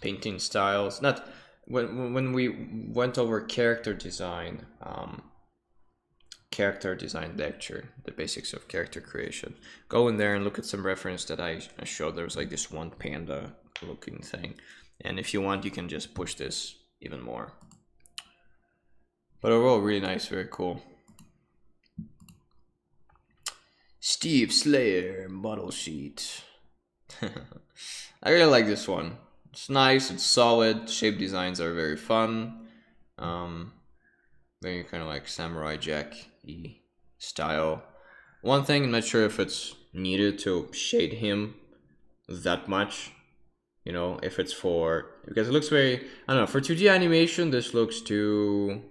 [SPEAKER 1] painting styles. Not when when we went over character design, um, character design lecture, the basics of character creation. Go in there and look at some reference that I, showed. There was like this one panda looking thing. And if you want, you can just push this even more. But overall, really nice, very cool. Steve Slayer model sheet. I really like this one. It's nice, it's solid, shape designs are very fun. Um, very kind of like Samurai Jack y style. One thing, I'm not sure if it's needed to shade him that much you know, if it's for, because it looks very, I don't know, for 2D animation, this looks too,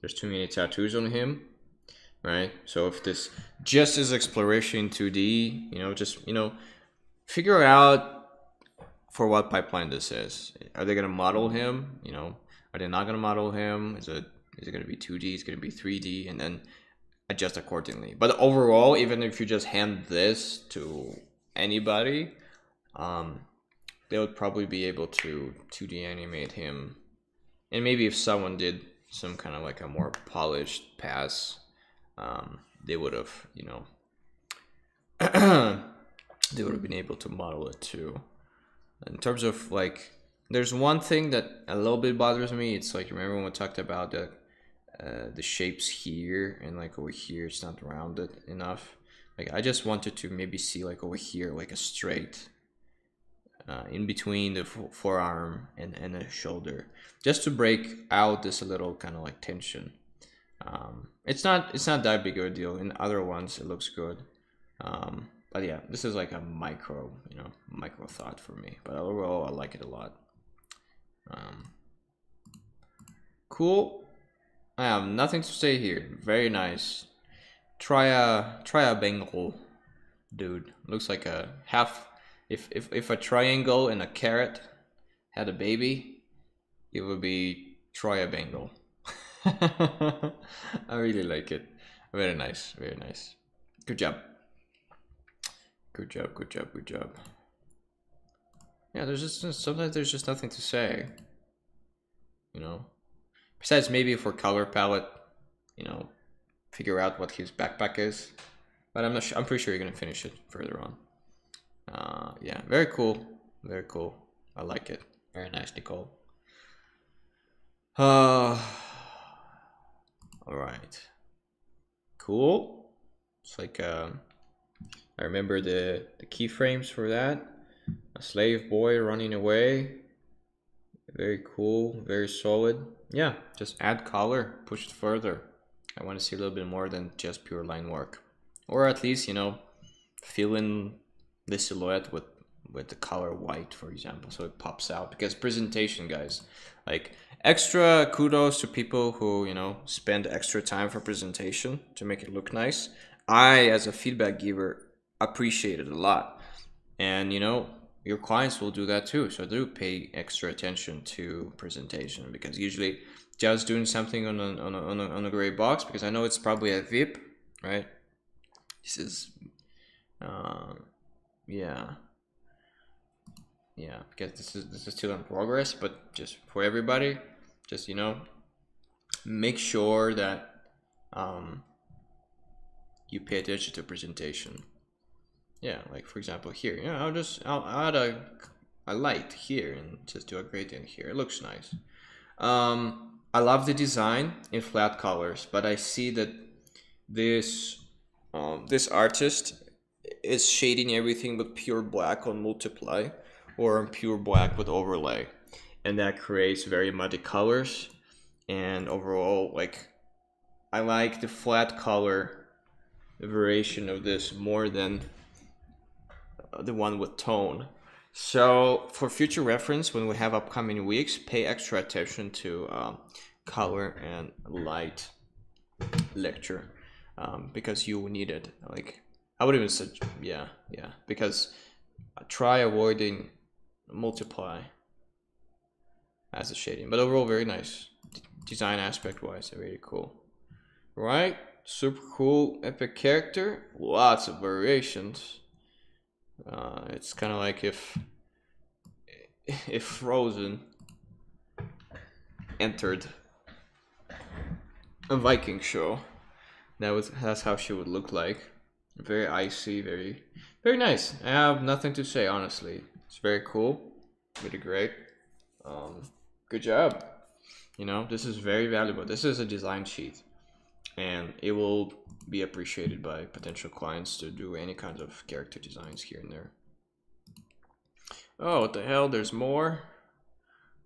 [SPEAKER 1] there's too many tattoos on him, right? So if this just is exploration 2D, you know, just, you know, figure out for what pipeline this is. Are they going to model him? You know, are they not going to model him? Is it, is it going to be 2D? Is it going to be 3D? And then adjust accordingly. But overall, even if you just hand this to anybody, um, they would probably be able to 2D animate him. And maybe if someone did some kind of like a more polished pass, um, they would have, you know, they would have been able to model it too. In terms of like, there's one thing that a little bit bothers me. It's like, remember when we talked about the, uh, the shapes here and like over here, it's not rounded enough. Like I just wanted to maybe see like over here, like a straight uh, in between the forearm and, and the shoulder just to break out this little kind of like tension. Um, it's not it's not that big of a deal. In other ones it looks good. Um, but yeah this is like a micro you know micro thought for me. But overall I like it a lot. Um, cool I have nothing to say here very nice try a try a Bengal dude looks like a half if if if a triangle and a carrot had a baby, it would be try a Bengal. I really like it. Very nice, very nice. Good job. Good job, good job, good job. Yeah, there's just sometimes there's just nothing to say. You know? Besides maybe for color palette, you know, figure out what his backpack is. But I'm not sure I'm pretty sure you're gonna finish it further on. Uh, yeah, very cool. Very cool. I like it. Very nice, Nicole. Uh, all right. Cool. It's like, um, I remember the, the keyframes for that. A slave boy running away. Very cool. Very solid. Yeah, just add color. Push it further. I want to see a little bit more than just pure line work. Or at least, you know, fill in the silhouette with with the color white for example so it pops out because presentation guys like extra kudos to people who you know spend extra time for presentation to make it look nice i as a feedback giver appreciate it a lot and you know your clients will do that too. So do pay extra attention to presentation because usually just doing something on a, on a, on a, on a gray box because i know it's probably a WIP right? This is uh, yeah. Yeah because this is this is still in progress but just for everybody just you know make sure that um, you pay attention to presentation yeah like for example here you know I'll just I'll add a, a light here and just do a gradient here it looks nice um, I love the design in flat colors but I see that this um, this artist is shading everything with pure black on multiply or on pure black with overlay. and that creates very muddy colors. And overall, like I like the flat color variation of this more than the one with tone. So for future reference, when we have upcoming weeks, pay extra attention to um, color and light lecture um, because you will need it. Like I would even say, yeah, yeah, because try avoiding multiply as a shading. But overall, very nice D design aspect wise, very cool. Right, super cool epic character, lots of variations. Uh, it's kind of like if if Frozen entered a Viking show. That was that's how she would look like. Very icy, very very nice. I have nothing to say honestly. It's very cool, really great. Um, good job. You know, this is very valuable. This is a design sheet, and it will be appreciated by potential clients to do any kinds of character designs here and there. Oh, what the hell? There's more.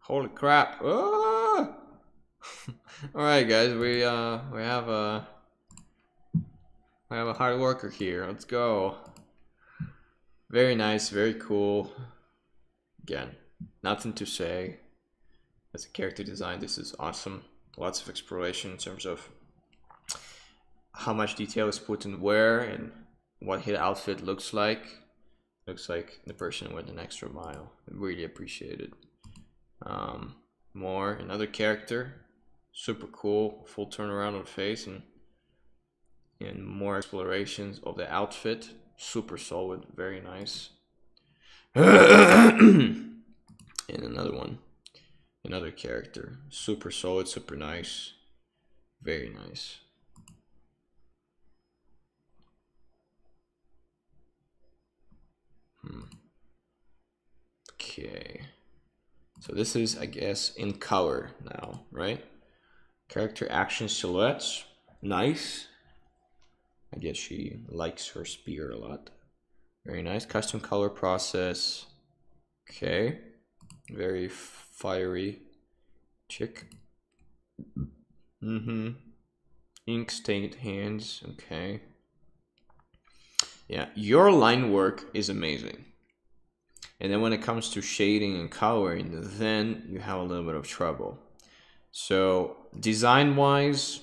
[SPEAKER 1] Holy crap! Ah! All right, guys, we uh we have a we have a hard worker here. Let's go. Very nice, very cool. Again, nothing to say. As a character design, this is awesome. Lots of exploration in terms of how much detail is put in where and what his outfit looks like. Looks like the person went an extra mile. Really appreciated. Um, more another character. Super cool. Full turnaround of face and and more explorations of the outfit. Super solid. Very nice. And another one. Another character. Super solid super nice. Very nice okay so this is i guess in color now right Character action silhouettes. Nice. I guess she likes her spear a lot. Very nice. Custom color process. Okay. Very fiery chick. Mm-hmm. Ink stained hands. Okay. Yeah, your line work is amazing. And then when it comes to shading and coloring, then you have a little bit of trouble. So design wise,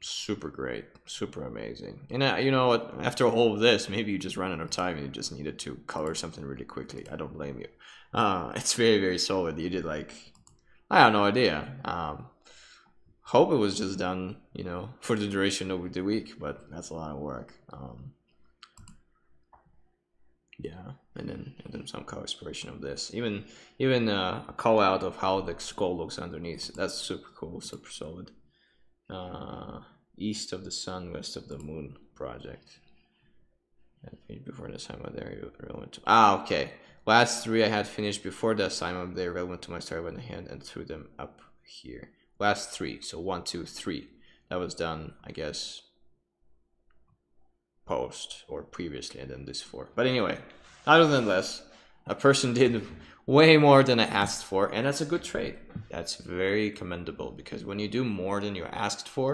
[SPEAKER 1] super great, super amazing. And uh, you know what? After all of this, maybe you just run out of time and you just needed to color something really quickly. I don't blame you. Uh, it's very very solid. You did like I have no idea. Um, hope it was just done, you know, for the duration of the week, but that's a lot of work. Um, yeah and then and then some color exploration of this. Even even uh, a call out of how the skull looks underneath. That's super cool super solid. Uh, east of the sun west of the moon project. Before the assignment they're relevant to ah okay. Last three i had finished before the assignment they're relevant to my start by the hand and threw them up here. Last three so one two three. That was done i guess post or previously than this for. But anyway, other than this, a person did way more than I asked for, and that's a good trade. That's very commendable because when you do more than you asked for,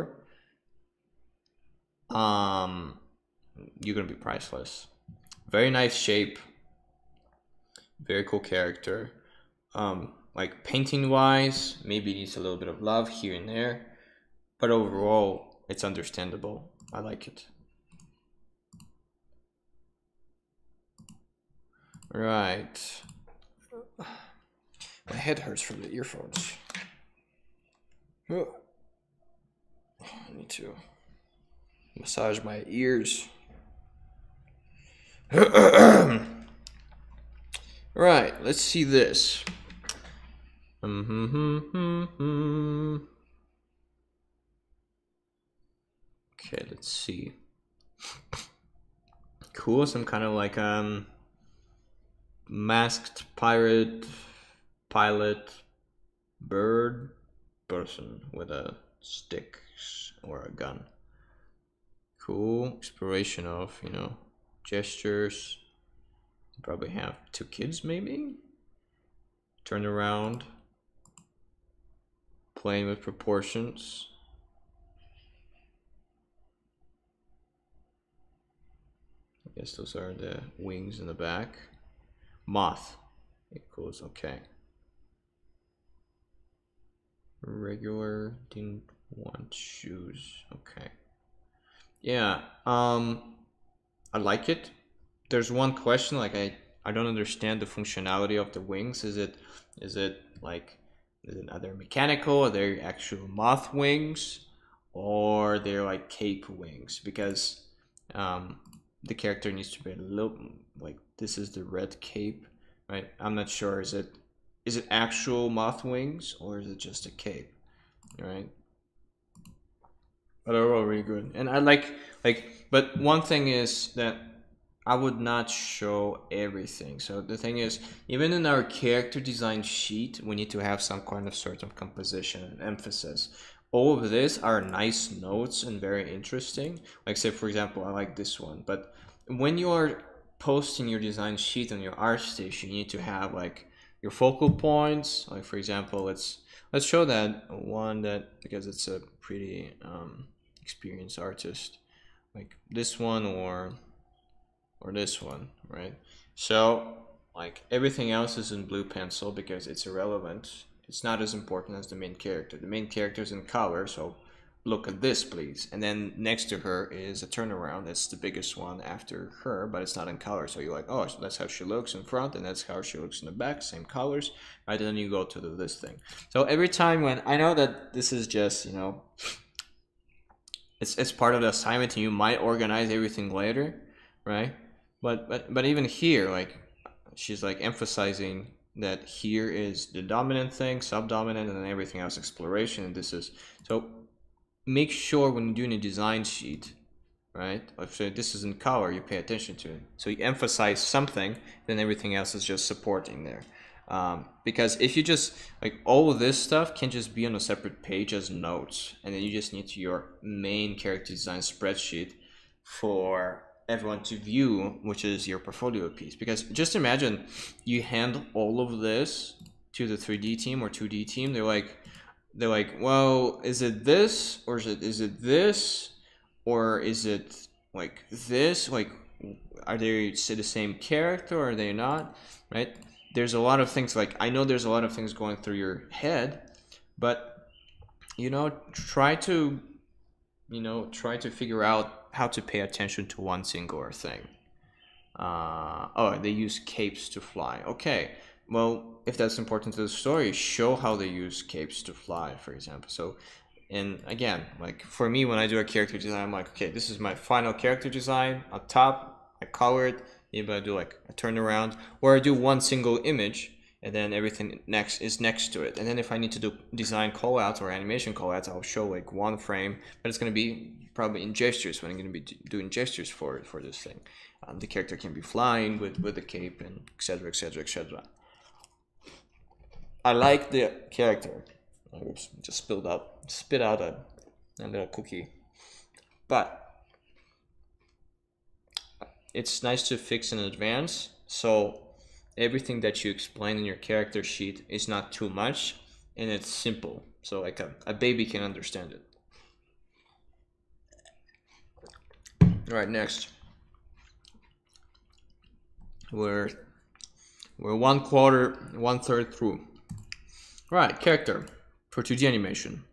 [SPEAKER 1] um, you're gonna be priceless. Very nice shape, very cool character. Um, like painting wise, maybe needs a little bit of love here and there, but overall, it's understandable. I like it. Right. My head hurts from the earphones. Oh. I need to massage my ears. right, let's see this. Mm-hmm. Okay, let's see. Cool, some kind of like um masked pirate pilot bird person with a stick or a gun cool exploration of you know gestures probably have two kids maybe turn around playing with proportions. I guess those are the wings in the back. Moth equals okay. Regular didn't want shoes. Okay. Yeah. Um I like it. There's one question like I I don't understand the functionality of the wings. Is it is it like is it either mechanical are they actual moth wings or they're like cape wings because um, the character needs to be a little like this is the red cape right i'm not sure is it is it actual moth wings or is it just a cape right but they're all really good and i like like but one thing is that I would not show everything. So the thing is, even in our character design sheet, we need to have some kind of sort of composition and emphasis. All of this are nice notes and very interesting. Like say, for example, I like this one. But when you are posting your design sheet on your art ArtStation, you need to have like your focal points. Like for example, let's let's show that one that because it's a pretty um, experienced artist, like this one or or this one, right? So like everything else is in blue pencil because it's irrelevant. It's not as important as the main character. The main character is in color, so look at this please. And then next to her is a turnaround. That's the biggest one after her, but it's not in color. So you're like, oh, so that's how she looks in front and that's how she looks in the back, same colors, right? And then you go to the, this thing. So every time when, I know that this is just, you know, it's, it's part of the assignment and you might organize everything later, right? But but but even here, like she's like emphasizing that here is the dominant thing, subdominant, and then everything else exploration. And this is so make sure when you're doing a design sheet, right? If this is in color, you pay attention to it. So you emphasize something, then everything else is just supporting there. Um, because if you just like all of this stuff can just be on a separate page as notes, and then you just need to your main character design spreadsheet for everyone to view, which is your portfolio piece. Because just imagine you hand all of this to the 3D team or 2D team. They're like, they're like, well, is it this or is it is it this or is it like this? Like, are they say the same character or are they not? Right? There's a lot of things like I know there's a lot of things going through your head, but you know, try to you know try to figure out how to pay attention to one singular thing. Uh, oh, they use capes to fly. Okay, well, if that's important to the story, show how they use capes to fly, for example. So, and again, like for me, when I do a character design, I'm like, okay, this is my final character design. Up top, I color it. Maybe I do like a turnaround, or I do one single image, and then everything next is next to it. And then if I need to do design callouts or animation callouts, I'll show like one frame, but it's gonna be probably in gestures when I'm going to be doing gestures for for this thing. Um, the character can be flying with with the cape and etc etc etc. I like the character. Oops, just spilled out spit out a, a little cookie, but it's nice to fix in advance. So everything that you explain in your character sheet is not too much and it's simple. So like a, a baby can understand it. All right, next. We're we're one quarter, one third through. Right, character for 2D animation.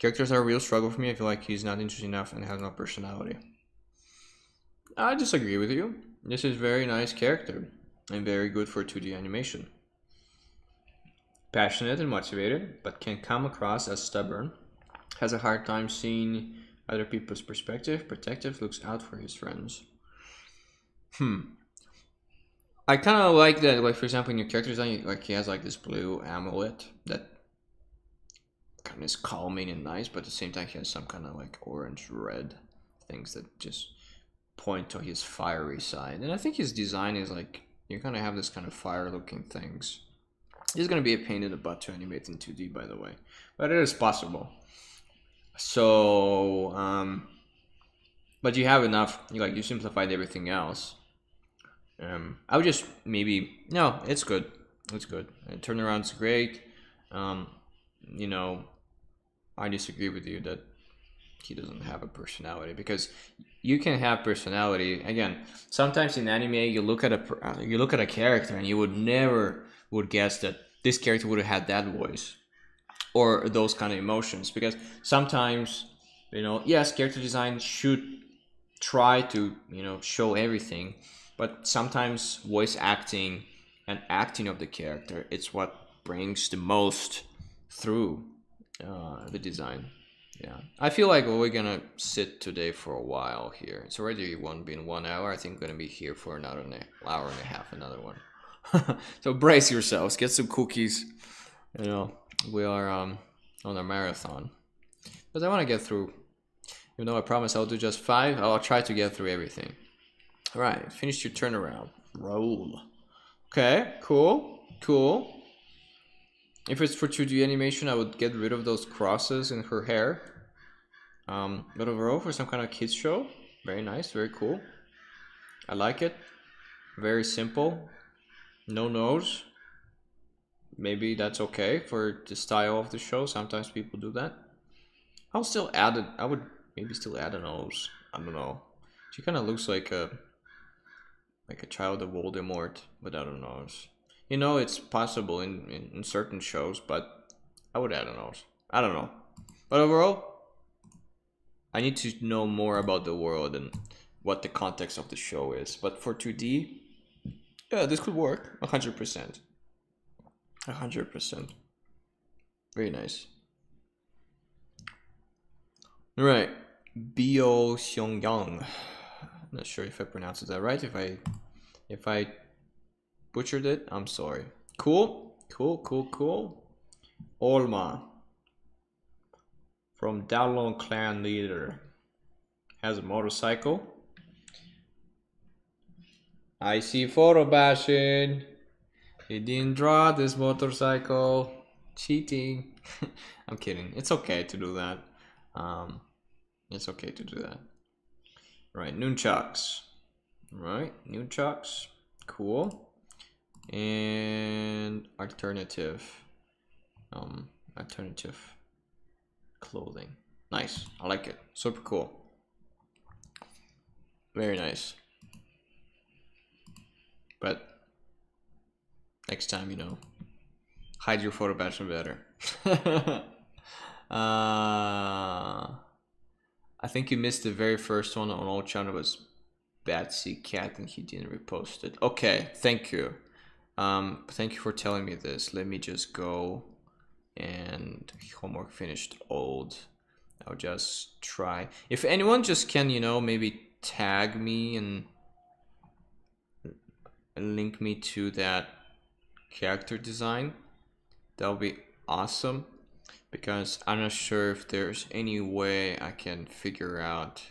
[SPEAKER 1] Characters are a real struggle for me. I feel like he's not interesting enough and has no personality. I disagree with you. This is very nice character and very good for 2D animation. Passionate and motivated, but can come across as stubborn. Has a hard time seeing other people's perspective, protective, looks out for his friends. Hmm. I kind of like that, like, for example, in your character design, like, he has, like, this blue amulet that kind of is calming and nice, but at the same time, he has some kind of, like, orange-red things that just point to his fiery side. And I think his design is, like, you're gonna have this kind of fire-looking things. It's gonna be a pain in the butt to animate in 2D, by the way. But it is possible. So, um, but you have enough, like you simplified everything else. Um, I would just maybe, no, it's good. It's good. And turnaround's great. Um, you know, I disagree with you that he doesn't have a personality because you can have personality again sometimes in anime you look at a uh, you look at a character and you would never would guess that this character would have had that voice or those kind of emotions because sometimes you know yes character design should try to you know show everything but sometimes voice acting and acting of the character it's what brings the most through uh, the design. Yeah. I feel like we're gonna sit today for a while here. It's already one been one hour. I think we're gonna be here for another hour and a half another one. So brace yourselves. Get some cookies. You know we are um, on a marathon. But i want to get through. Even though i promise i'll do just five i'll try to get through everything all right finish your turnaround roll okay cool cool if it's for 2D animation, I would get rid of those crosses in her hair. Um, but overall, for some kind of kids show, very nice, very cool. I like it. Very simple. No nose. Maybe that's okay for the style of the show. Sometimes people do that. I'll still add it. I would maybe still add a nose. I don't know. She kind of looks like a like a child of Voldemort without a nose. You know, it's possible in, in, in certain shows, but I would add a nose. I don't know. But overall, I need to know more about the world and what the context of the show is. But for 2D, yeah, this could work. 100%. 100%. Very nice. All right. Bio Xiongyang. I'm not sure if I pronounced that right. If I if I butchered it. I'm sorry. Cool, cool, cool, cool. Olma from Dallon clan leader has a motorcycle. I see photo bashing. He didn't draw this motorcycle. Cheating. I'm kidding. It's okay to do that. Um, it's okay to do that. Right, nunchucks. Right, nunchucks. Cool. And alternative um alternative clothing. Nice i like it super cool. Very nice. But next time you know hide your photo bash better uh i think you missed the very first one on channel was Batsy Cat and he didn't repost it. Okay, thank you. Um, thank you for telling me this. Let me just go and homework finished old. I'll just try. If anyone just can, you know, maybe tag me and link me to that character design, that'll be awesome because I'm not sure if there's any way I can figure out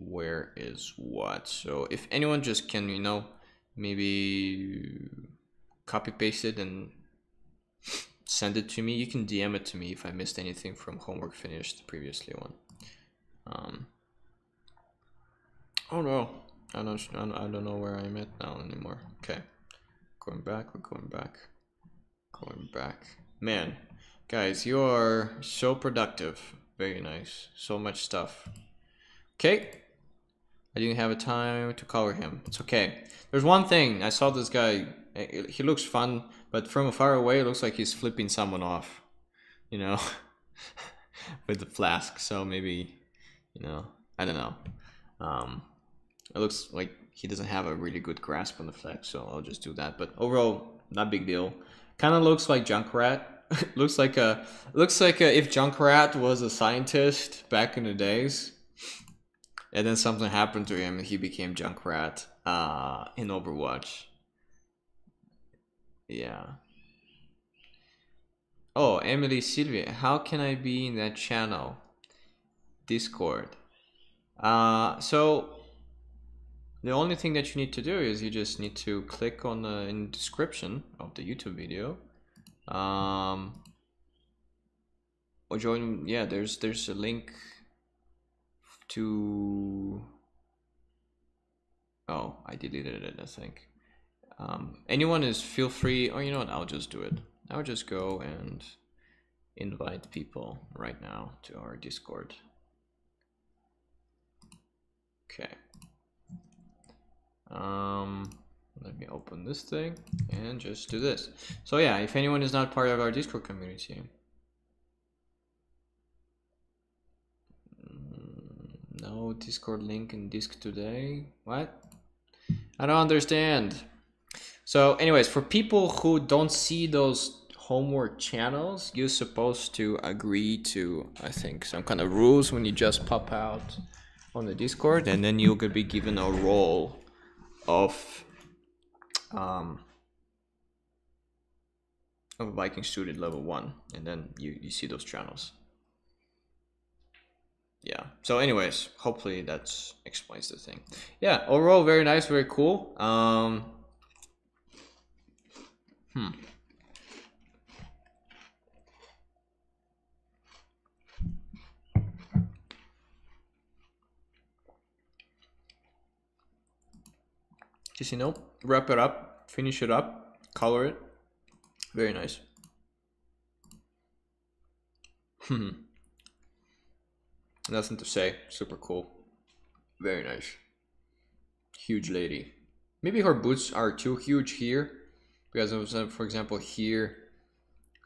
[SPEAKER 1] where is what. So if anyone just can, you know, maybe copy paste it and send it to me. You can DM it to me if I missed anything from homework finished, previously one. Um, oh no, I don't, I don't know where I'm at now anymore. Okay, going back, we're going back, going back. Man, guys, you are so productive. Very nice, so much stuff. Okay, I didn't have a time to cover him. It's okay. There's one thing, I saw this guy Eh, he looks fun, but from far away, it looks like he's flipping someone off, you know, with the flask. So maybe, you know, I don't know. Um, it looks like he doesn't have a really good grasp on the flask, so I'll just do that. But overall, not big deal. Kind of looks like Junkrat. looks like a looks like a, if Junkrat was a scientist back in the days, and then something happened to him and he became Junkrat uh, in Overwatch. Yeah. Oh, Emily Sylvia, how can I be in that channel? Discord. Uh, so the only thing that you need to do is you just need to click on the in description of the YouTube video. Um, or join. Yeah, there's there's a link to. Oh, I deleted it. I think. Um, anyone is feel free, oh, you know what, I'll just do it. I'll just go and invite people right now to our Discord. Okay. Um, let me open this thing and just do this. So yeah, if anyone is not part of our Discord community, no Discord link in Disc today. What? I don't understand. So anyways, for people who don't see those homework channels, you're supposed to agree to, I think, some kind of rules when you just pop out on the Discord, and then you could be given a role of um, of a Viking student level one, and then you you see those channels. Yeah. So, anyways, hopefully that explains the thing. Yeah. Overall, very nice, very cool. Um. Hmm. just you know wrap it up finish it up color it very nice hmm nothing to say. Super cool. Very nice. Huge lady. Maybe her boots are too huge here. Because for example here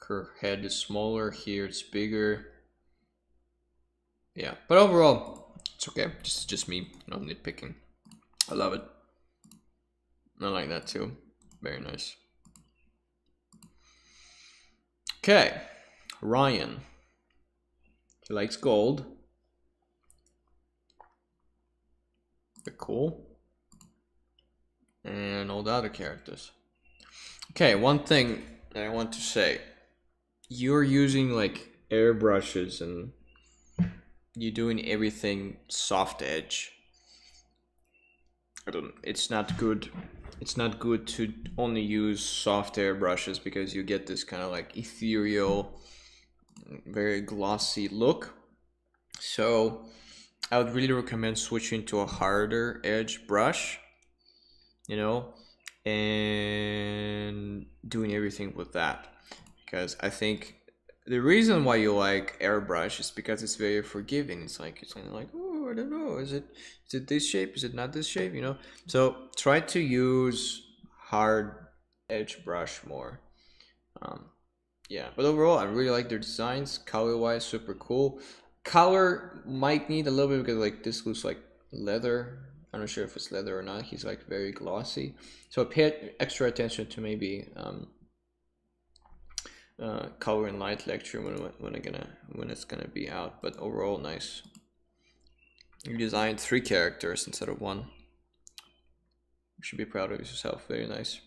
[SPEAKER 1] her head is smaller here it's bigger. Yeah but overall it's okay. This is just me. No nitpicking. I love it. I like that too. Very nice. Okay, Ryan. He likes gold. Very cool. And all the other characters. Okay, one thing I want to say. You're using like airbrushes and you're doing everything soft edge. I don't it's not good it's not good to only use soft air brushes because you get this kind of like ethereal, very glossy look. So I would really recommend switching to a harder edge brush, you know, and doing everything with that because I think the reason why you like airbrush is because it's very forgiving. It's like it's kind of like oh I don't know is it is it this shape is it not this shape you know. So try to use hard edge brush more. Um, yeah, but overall I really like their designs. Color wise, super cool. Color might need a little bit because like this looks like leather. I'm not sure if it's leather or not. He's like very glossy. So pay extra attention to maybe um, uh, color and light lecture when when it gonna when it's gonna be out. But overall, nice. You designed three characters instead of one. You should be proud of yourself. Very nice.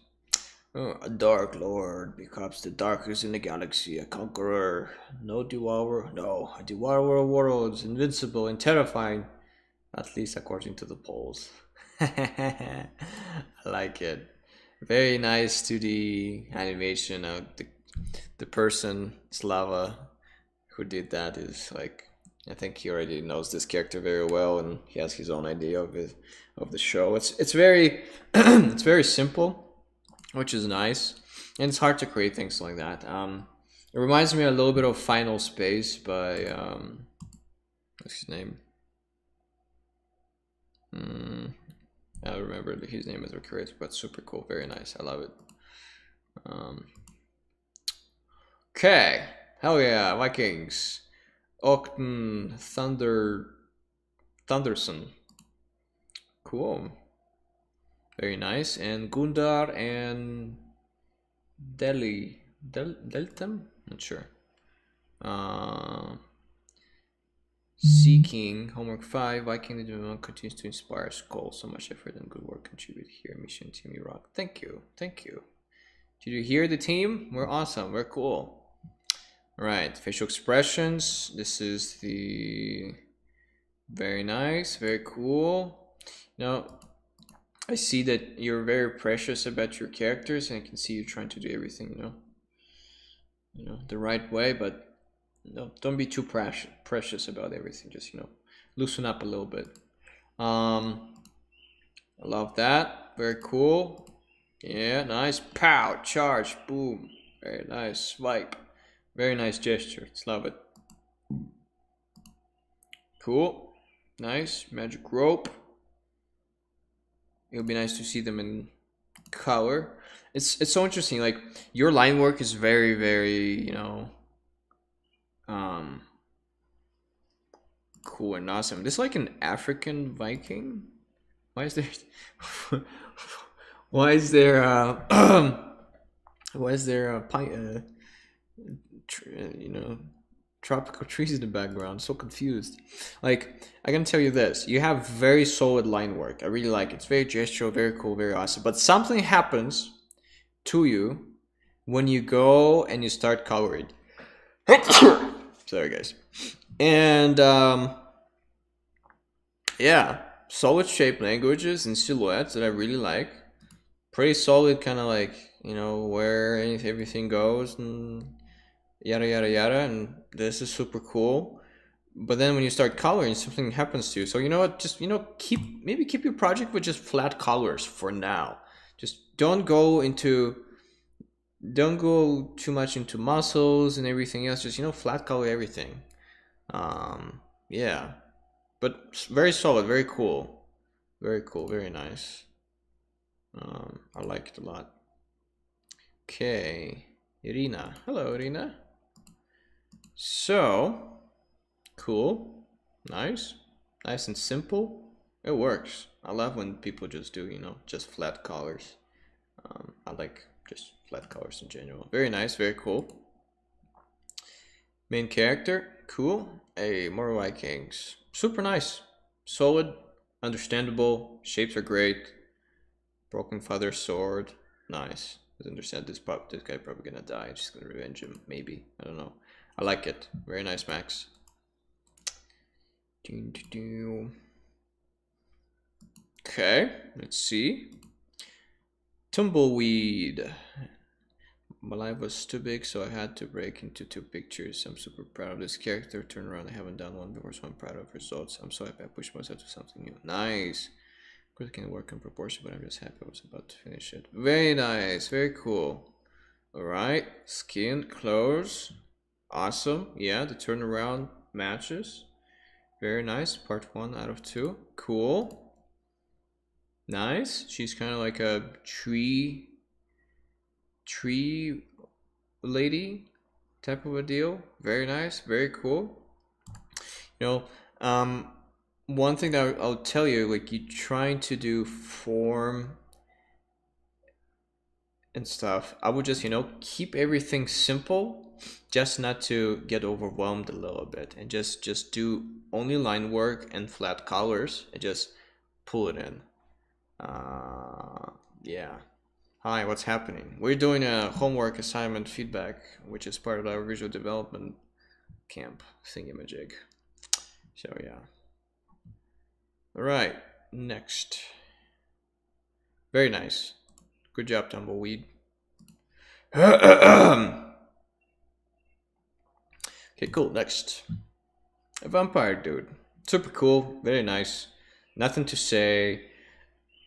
[SPEAKER 1] Oh, a dark lord becomes the darkest in the galaxy, a conqueror. No devourer, no, a devourer of worlds, invincible and terrifying, at least according to the polls. I like it. Very nice 2D animation of the the person Slava who did that is like I think he already knows this character very well and he has his own idea of it of the show. It's it's very it's very simple, which is nice. And it's hard to create things like that. Um, it reminds me a little bit of Final Space by um, what's his name? Mm, I don't remember his name as a creator, but super cool, very nice. I love it. Um, Okay. Hell yeah, Vikings. Octon Thunder Thunderson. Cool. Very nice. And Gundar and Delhi. Del Deltam? Not sure. Uh, Seeking Homework 5. Viking the continues to inspire Skull. So much effort and good work contribute here. Mission Team Rock. Thank you. Thank you. Did you hear the team? We're awesome. We're cool. All right. facial expressions. This is the very nice, very cool. Now, I see that you're very precious about your characters, and I can see you trying to do everything, you know, you know, the right way. But no, don't be too precious precious about everything. Just you know, loosen up a little bit. Um, I love that. Very cool. Yeah, nice. Pow, charge, boom. Very nice. Swipe. Very nice gesture. Let's love it. Cool. Nice. Magic rope. It would be nice to see them in color. It's it's so interesting. Like your line work is very very you know um cool and awesome. This is like an African Viking. Why is there? why is there? Uh, why is there a pint? Uh, you know, tropical trees in the background. So confused. Like I can tell you this: you have very solid line work. I really like it. It's very gestural, very cool, very awesome. But something happens to you when you go and you start coloring. Sorry, guys. And um, yeah, solid shape languages and silhouettes that I really like. Pretty solid, kind of like you know where everything goes and yada yada yada. And this is super cool. But then when you start coloring, something happens to you. So you know what? Just you know, keep maybe keep your project with just flat colors for now. Just don't go into don't go too much into muscles and everything else. Just you know, flat color everything. Um, yeah, but very solid, very cool, very cool, very nice. Um, I like it a lot. Okay, Irina. Hello, Irina. So, cool, nice, nice and simple. It works. I love when people just do, you know, just flat colors. Um, I like just flat colors in general. Very nice, very cool. Main character, cool. Hey, more Vikings. Super nice. Solid, understandable, shapes are great. Broken father sword, nice. I understand this pop this guy probably gonna die. Just gonna revenge him, maybe. I don't know. I like it. Very nice, Max. Okay, let's see. Tumbleweed. My life was too big, so I had to break into two pictures. I'm super proud of this character. Turn around, I haven't done one before, so I'm proud of results. I'm so happy I pushed myself to something new. Nice. Of course, it can work in proportion, but I'm just happy I was about to finish it. Very nice, very cool. Alright, skin, clothes. Awesome. Yeah, the turnaround matches. Very nice. Part one out of two. Cool. Nice. She's kind of like a tree tree lady type of a deal. Very nice, very cool. You know, um, one thing that I'll, tell you, like you trying to do form and stuff, I would just, you know, keep everything simple, just not to get overwhelmed a little bit and just, just do only line work and flat colors and just pull it in. Uh, yeah. Hi, what's happening? We're doing a homework assignment feedback, which is part of our visual development camp thingamajig. So yeah. All right, next. Very nice. Good job, Tumbleweed. Okay, cool. Next. A vampire dude. Super cool. Very nice. Nothing to say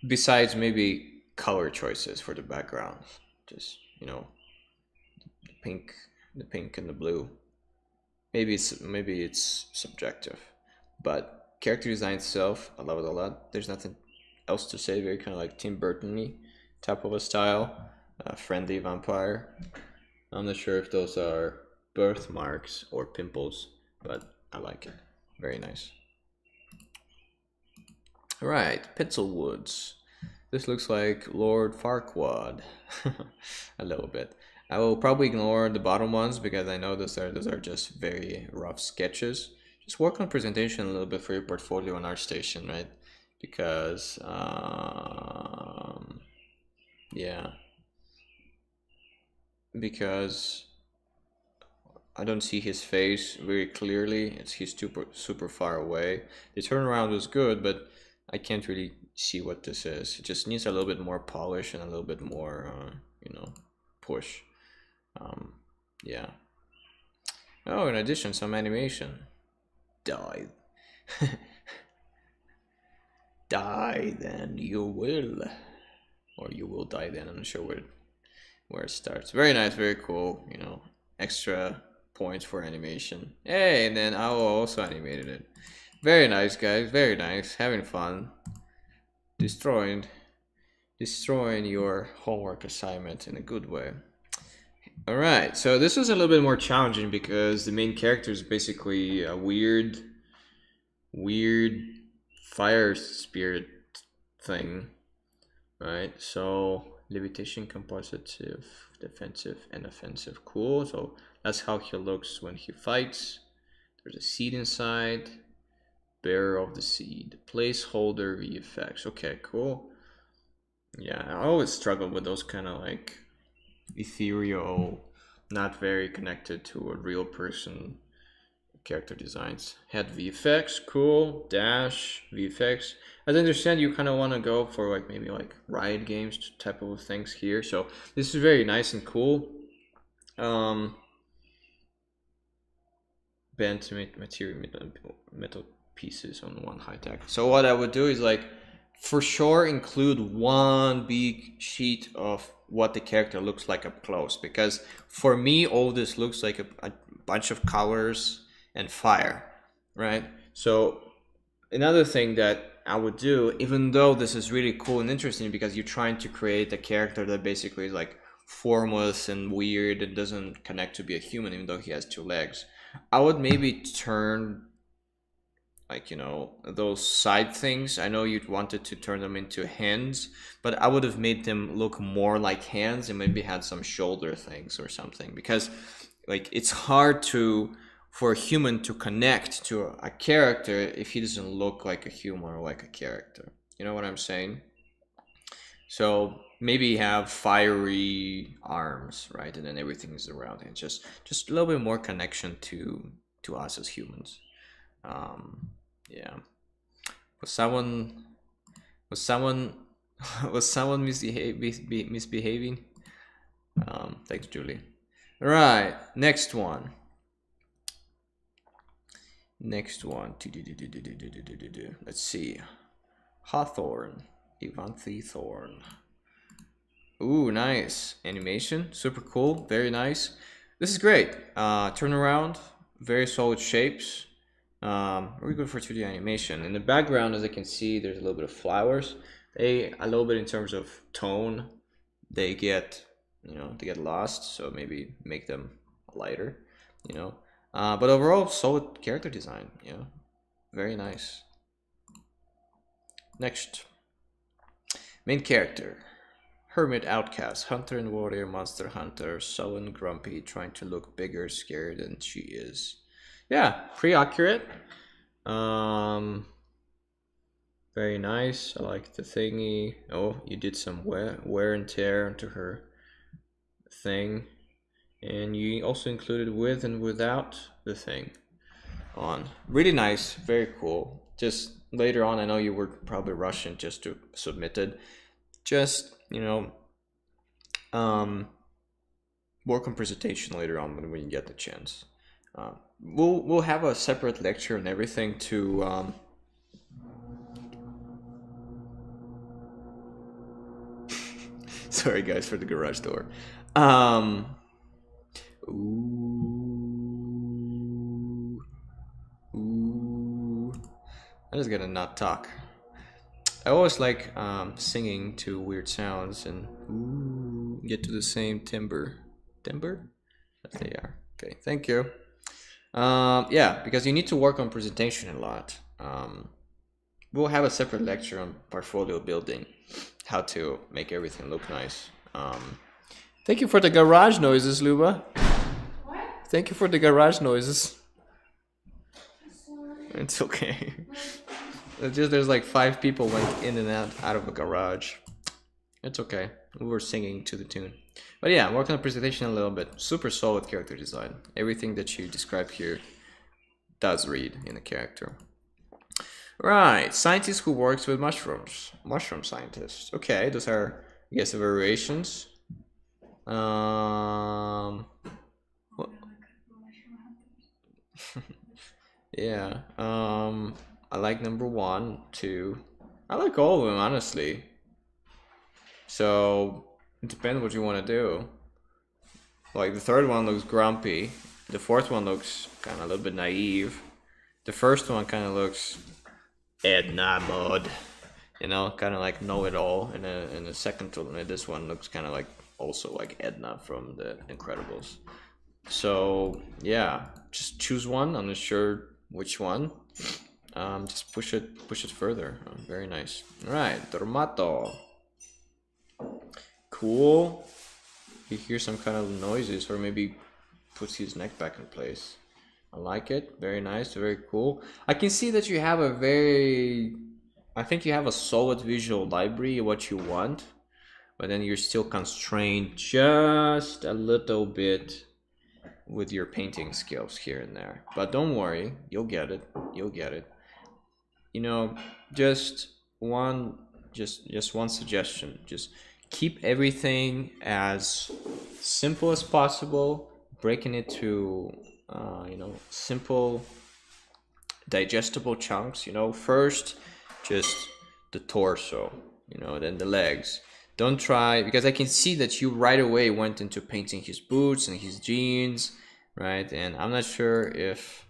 [SPEAKER 1] besides maybe color choices for the backgrounds. Just, you know, the pink, the pink and the blue. Maybe it's maybe it's subjective, but character design itself, I love it a lot. There's nothing else to say. Very kind of like Tim Burton-y type of a style, uh, friendly vampire. I'm not sure if those are birthmarks or pimples, but I like it. Very nice. All right, Pencil Woods. This looks like Lord Farquaad a little bit. I will probably ignore the bottom ones because I know those are those are just very rough sketches. Just work on presentation a little bit for your portfolio on ArtStation, right? Because um, yeah, because I don't see his face very clearly. It's he's super super far away. The turnaround was good, but I can't really see what this is. It just needs a little bit more polish and a little bit more, uh, you know, push. Um, yeah. Oh, in addition, some animation. Die. die then you will. Or you will die then. I'm not sure where, where it starts. Very nice, very cool. You know, extra points for animation. Hey, and then I also animated it. Very nice, guys. Very nice. Having fun. Destroying, destroying your homework assignment in a good way. All right, so this was a little bit more challenging because the main character is basically a weird, weird fire spirit thing, right? So levitation, compositive, defensive, and offensive. Cool. So that's how he looks when he fights. There's a seed inside. Bearer of the seed. Placeholder VFX. Okay, cool. Yeah, I always struggle with those kind of like ethereal, not very connected to a real person character designs. Head VFX, cool. Dash VFX. As I understand, you kind of want to go for like maybe like riot games type of things here. So this is very nice and cool. Um, bent material metal pieces on one high tech. So what I would do is like for sure include one big sheet of what the character looks like up close because for me all this looks like a, a bunch of colors and fire right so another thing that I would do even though this is really cool and interesting because you're trying to create a character that basically is like formless and weird and doesn't connect to be a human even though he has two legs I would maybe turn like you know those side things. I know you'd wanted to turn them into hands but i would have made them look more like hands and maybe had some shoulder things or something because like it's hard to for a human to connect to a character if he doesn't look like a human or like a character. You know what i'm saying? So maybe have fiery arms right and then everything is around it just just a little bit more connection to to us as humans um yeah. Was someone was someone was someone misbehaving? Um, thanks, Julie. All right, next one. Next one. Let's see. Hawthorne. Ivanthi Thorn. Ooh, nice. Animation. Super cool. Very nice. This is great. Uh, turn around. Very solid shapes. Um, we go for 2D animation. In the background, as I can see, there's a little bit of flowers. They, a little bit in terms of tone, they get, you know, they get lost. So maybe make them lighter, you know. Uh, but overall, solid character design, you know, very nice. Next, main character. Hermit outcast, hunter and warrior, monster hunter, sullen, grumpy, trying to look bigger, scared than she is. Yeah, pretty accurate. Um, very nice. I like the thingy. Oh, you did some wear, wear and tear onto her thing. And you also included with and without the thing on. Really nice. Very cool. Just later on, I know you were probably rushing just to submit it. Just, you know, um, work on presentation later on when, you get the chance. Um, we'll we'll have a separate lecture and everything to um, sorry guys for the garage door um ooh, ooh. i'm just gonna not talk i always like um, singing to weird sounds and ooh, get to the same timbre timbre they are okay thank you um, yeah, because you need to work on presentation a lot. Um, we'll have a separate lecture on portfolio building, how to make everything look nice. Um, thank you for the garage noises, Luba. What? Thank you for the garage noises. It's okay. It's just there's like five people went in and out out of a garage. It's okay. We were singing to the tune. But yeah, working on the presentation a little bit. Super solid character design. Everything that you describe here does read in the character. Right, scientist who works with mushrooms. Mushroom scientist. Okay, those are, I guess, the variations. Um, yeah, um, I like number one, two. I like all of them, honestly. So it depends what you want to do. Like the third one looks grumpy, The fourth one looks kind of a little bit naive. The first one kind of looks Edna mode, you know, kind of like know it all. And the, and the second one, this one looks kind of like also like Edna from the Incredibles. So yeah, just choose one. I'm not sure which one. Um, just push it, push it further. Oh, very nice. All right, Dormato. Cool. You hear some kind of noises, or maybe puts his neck back in place. I like it. Very nice. Very cool. I can see that you have a very. I think you have a solid visual library, what you want, but then you're still constrained just a little bit with your painting skills here and there. But don't worry, you'll get it. You'll get it. You know, just one just just one suggestion. Just keep everything as simple as possible, breaking it to uh, you know, simple digestible chunks, you know, first just the torso, you know, then the legs. Don't try because I can see that you right away went into painting his boots and his jeans right? And I'm not sure if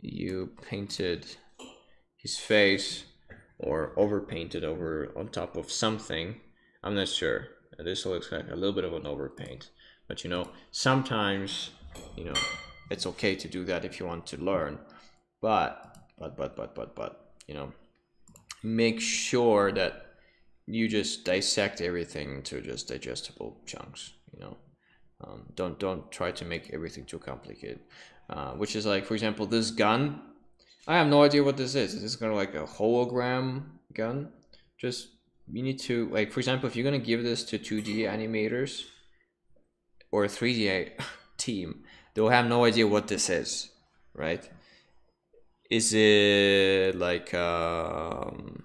[SPEAKER 1] you painted his face or overpainted over on top of something. I'm not sure. This looks like a little bit of an overpaint. But you know, sometimes, you know, it's okay to do that if you want to learn. But, but, but, but, but, but, you know, make sure that you just dissect everything to just digestible chunks, you know. Um, don't don't try to make everything too complicated. Uh, which is like, for example, this gun. I have no idea what this is. Is this kind of like a hologram gun? Just you need to like, for example, if you're gonna give this to 2D animators or 3D team, they'll have no idea what this is, right? Is it like um,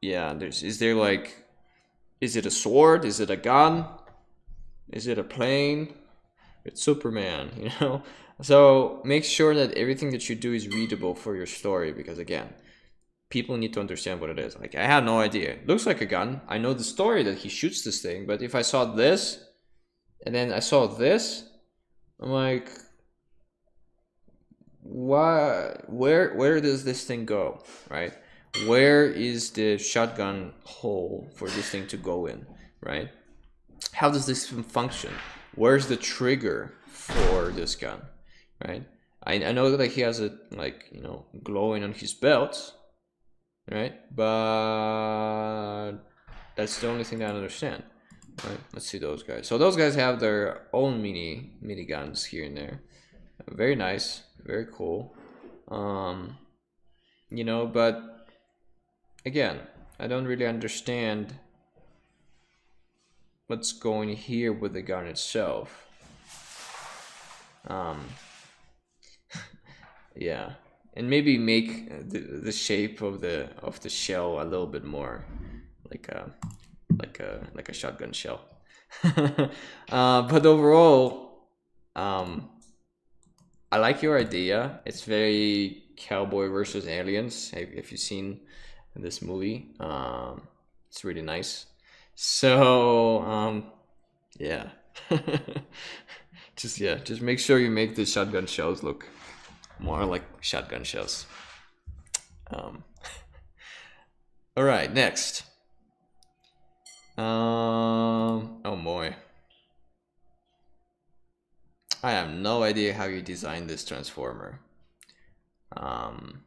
[SPEAKER 1] yeah? There's is there like is it a sword? Is it a gun? Is it a plane? It's Superman, you know? So make sure that everything that you do is readable for your story because again, people need to understand what it is. Like I had no idea. It looks like a gun. I know the story that he shoots this thing, but if I saw this and then I saw this, I'm like why where where does this thing go? Right? where is the shotgun hole for this thing to go in, right? How does this function? Where's the trigger for this gun, right? I, I know that he has it like, you know, glowing on his belt, right? But that's the only thing I understand, right? Let's see those guys. So those guys have their own mini mini guns here and there. Very nice, very cool. Um, you know, but again, I don't really understand what's going here with the gun itself. Um, yeah, and maybe make the, the shape of the of the shell a little bit more like a like a like a shotgun shell. uh, but overall, um, I like your idea. It's very cowboy versus aliens. If you've seen this movie. Um, it's really nice. So um, yeah, just yeah, just make sure you make the shotgun shells look more like shotgun shells. Um, all right, next. Um, oh boy. I have no idea how you designed this transformer. Um,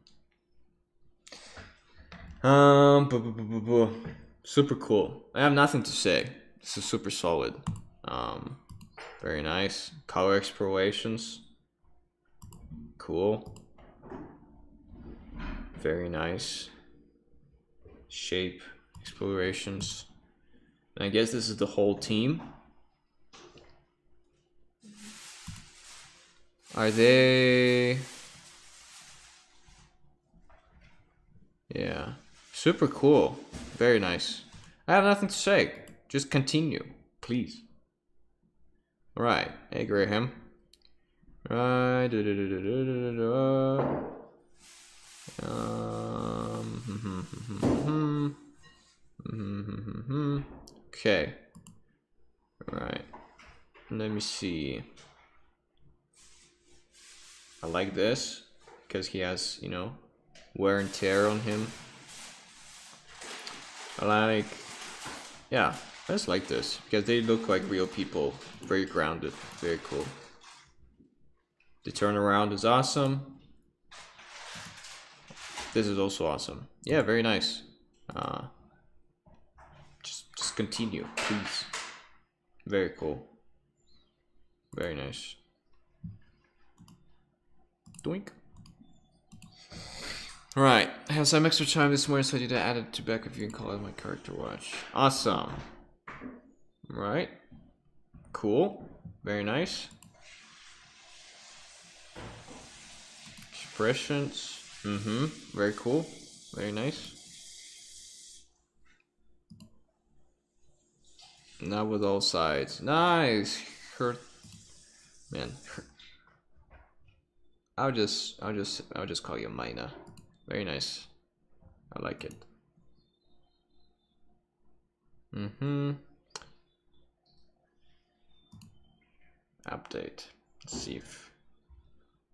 [SPEAKER 1] um, bu bu bu super cool. I have nothing to say. This is super solid. Um, very nice. Color explorations. Cool. Very nice. Shape explorations. And I guess this is the whole team. Are they... Yeah. Super cool. Very nice. I have nothing to say. Just continue, please. Alright, hey Graham. Right. Da, da, da, um, okay. Right. let me see. I like this because he has, you know, wear and tear on him. Like, yeah, I just like this because they look like real people, very grounded, very cool. The turnaround is awesome. This is also awesome. Yeah, very nice. Uh, just, just continue, please. Very cool. Very nice. Doink. Right, I have some extra time this morning, so I need to add it to back if you can call it my character watch. Awesome. Right. Cool. Very nice. Expressions. Mm-hmm. Very cool. Very nice. Now with all sides. Nice. Hurt. Man. I'll just, I'll just, I'll just call you Mina. Very nice. I like it. Mm-hmm. Update. Let's see if...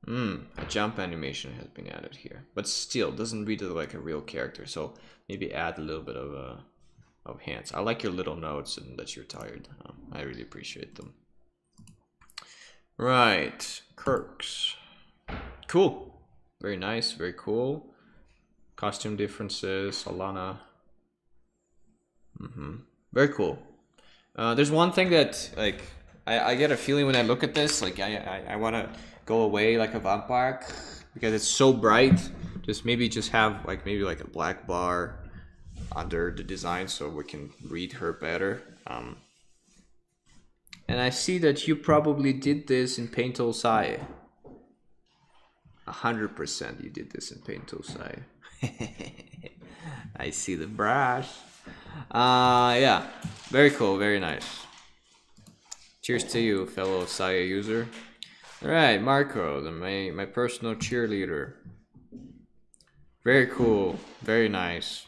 [SPEAKER 1] Hmm, a jump animation has been added here. But still, doesn't read it like a real character. So maybe add a little bit of uh, of hands. I like your little notes and that you're tired. Um, I really appreciate them. Right, Kirks. Cool. Very nice, very cool. Costume differences, Alana. Mm -hmm. Very cool. Uh, there's one thing that like I, I get a feeling when I look at this, like I I, I want to go away like a vampire because it's so bright. Just maybe just have like maybe like a black bar under the design so we can read her better. Um, and I see that you probably did this in Paint Tool Sai. 100% you did this in Paint Tool Sai. I see the brush. Uh, yeah, very cool, very nice. Cheers to you, fellow Sai user. All right, Marco, the, my, my personal cheerleader. Very cool, very nice.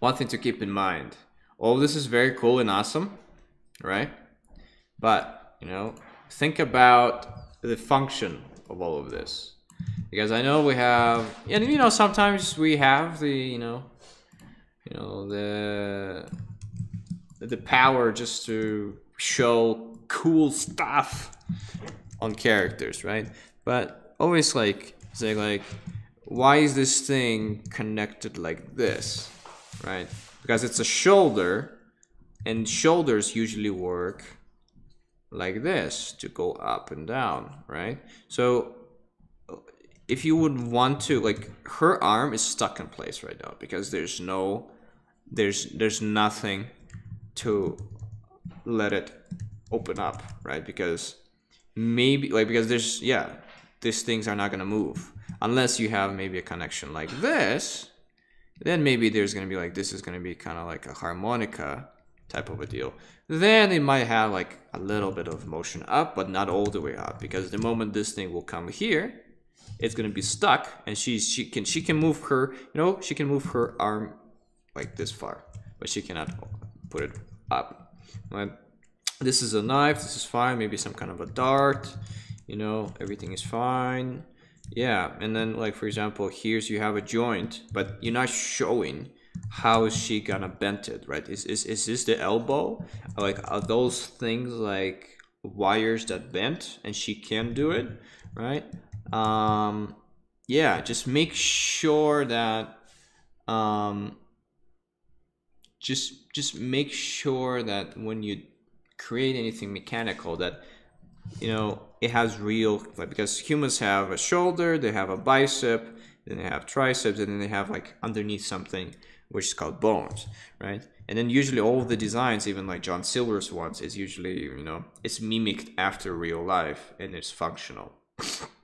[SPEAKER 1] One thing to keep in mind, all this is very cool and awesome, right? But, you know, think about the function of all of this because I know we have, and you know, sometimes we have the, you know, you know, the the power just to show cool stuff on characters, right? But always like say like, why is this thing connected like this, right? Because it's a shoulder, and shoulders usually work like this to go up and down, right? So if you would want to like her arm is stuck in place right now because there's no there's there's nothing to let it open up right? Because maybe like because there's yeah these things are not going to move. Unless you have maybe a connection like this then maybe there's going to be like this is going to be kind of like a harmonica type of a deal. Then it might have like a little bit of motion up but not all the way up because the moment this thing will come here it's gonna be stuck and she's she can she can move her you know she can move her arm like this far but she cannot put it up. But this is a knife this is fine maybe some kind of a dart you know everything is fine. Yeah and then like for example here's you have a joint but you're not showing how is she gonna bend it right? Is, is, is this the elbow? Like are those things like wires that bent and she can do it right um, yeah, just make sure that um, just just make sure that when you create anything mechanical that you know it has real like because humans have a shoulder they have a bicep then they have triceps and then they have like underneath something which is called bones right? And then usually all the designs even like john silver's ones is usually you know it's mimicked after real life and it's functional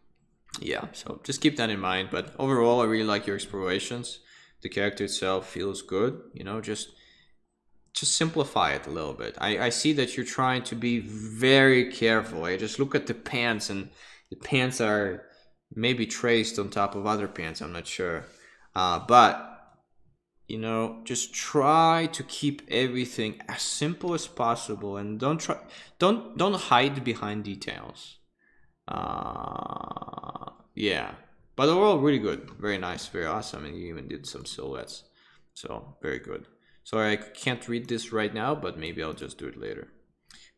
[SPEAKER 1] yeah, so just keep that in mind. But overall, I really like your explorations. The character itself feels good. You know, just just simplify it a little bit. I, I see that you're trying to be very careful. I just look at the pants and the pants are maybe traced on top of other pants. I'm not sure. Uh, but you know, just try to keep everything as simple as possible and don't try don't don't hide behind details. Uh yeah. But overall really good. Very nice, very awesome, and you even did some silhouettes. So very good. Sorry I can't read this right now, but maybe I'll just do it later.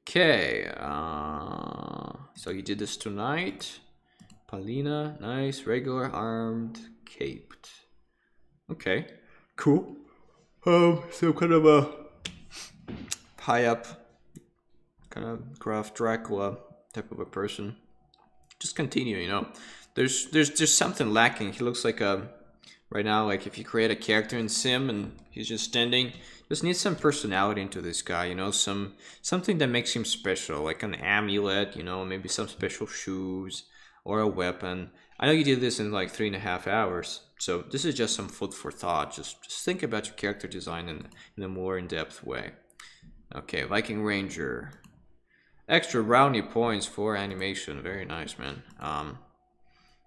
[SPEAKER 1] Okay, uh, so you did this tonight. Palina, nice, regular, armed, caped. Okay, cool. Um, so kind of a high up, kind of Graf Dracula type of a person. Just continue, you know. There's there's just something lacking. He looks like a right now, like if you create a character in Sim and he's just standing, just needs some personality into this guy, you know, some something that makes him special, like an amulet, you know, maybe some special shoes or a weapon. I know you did this in like three and a half hours, so this is just some food for thought. Just, just think about your character design in, in a more in-depth way. Okay, Viking Ranger. Extra brownie points for animation. Very nice, man. Um,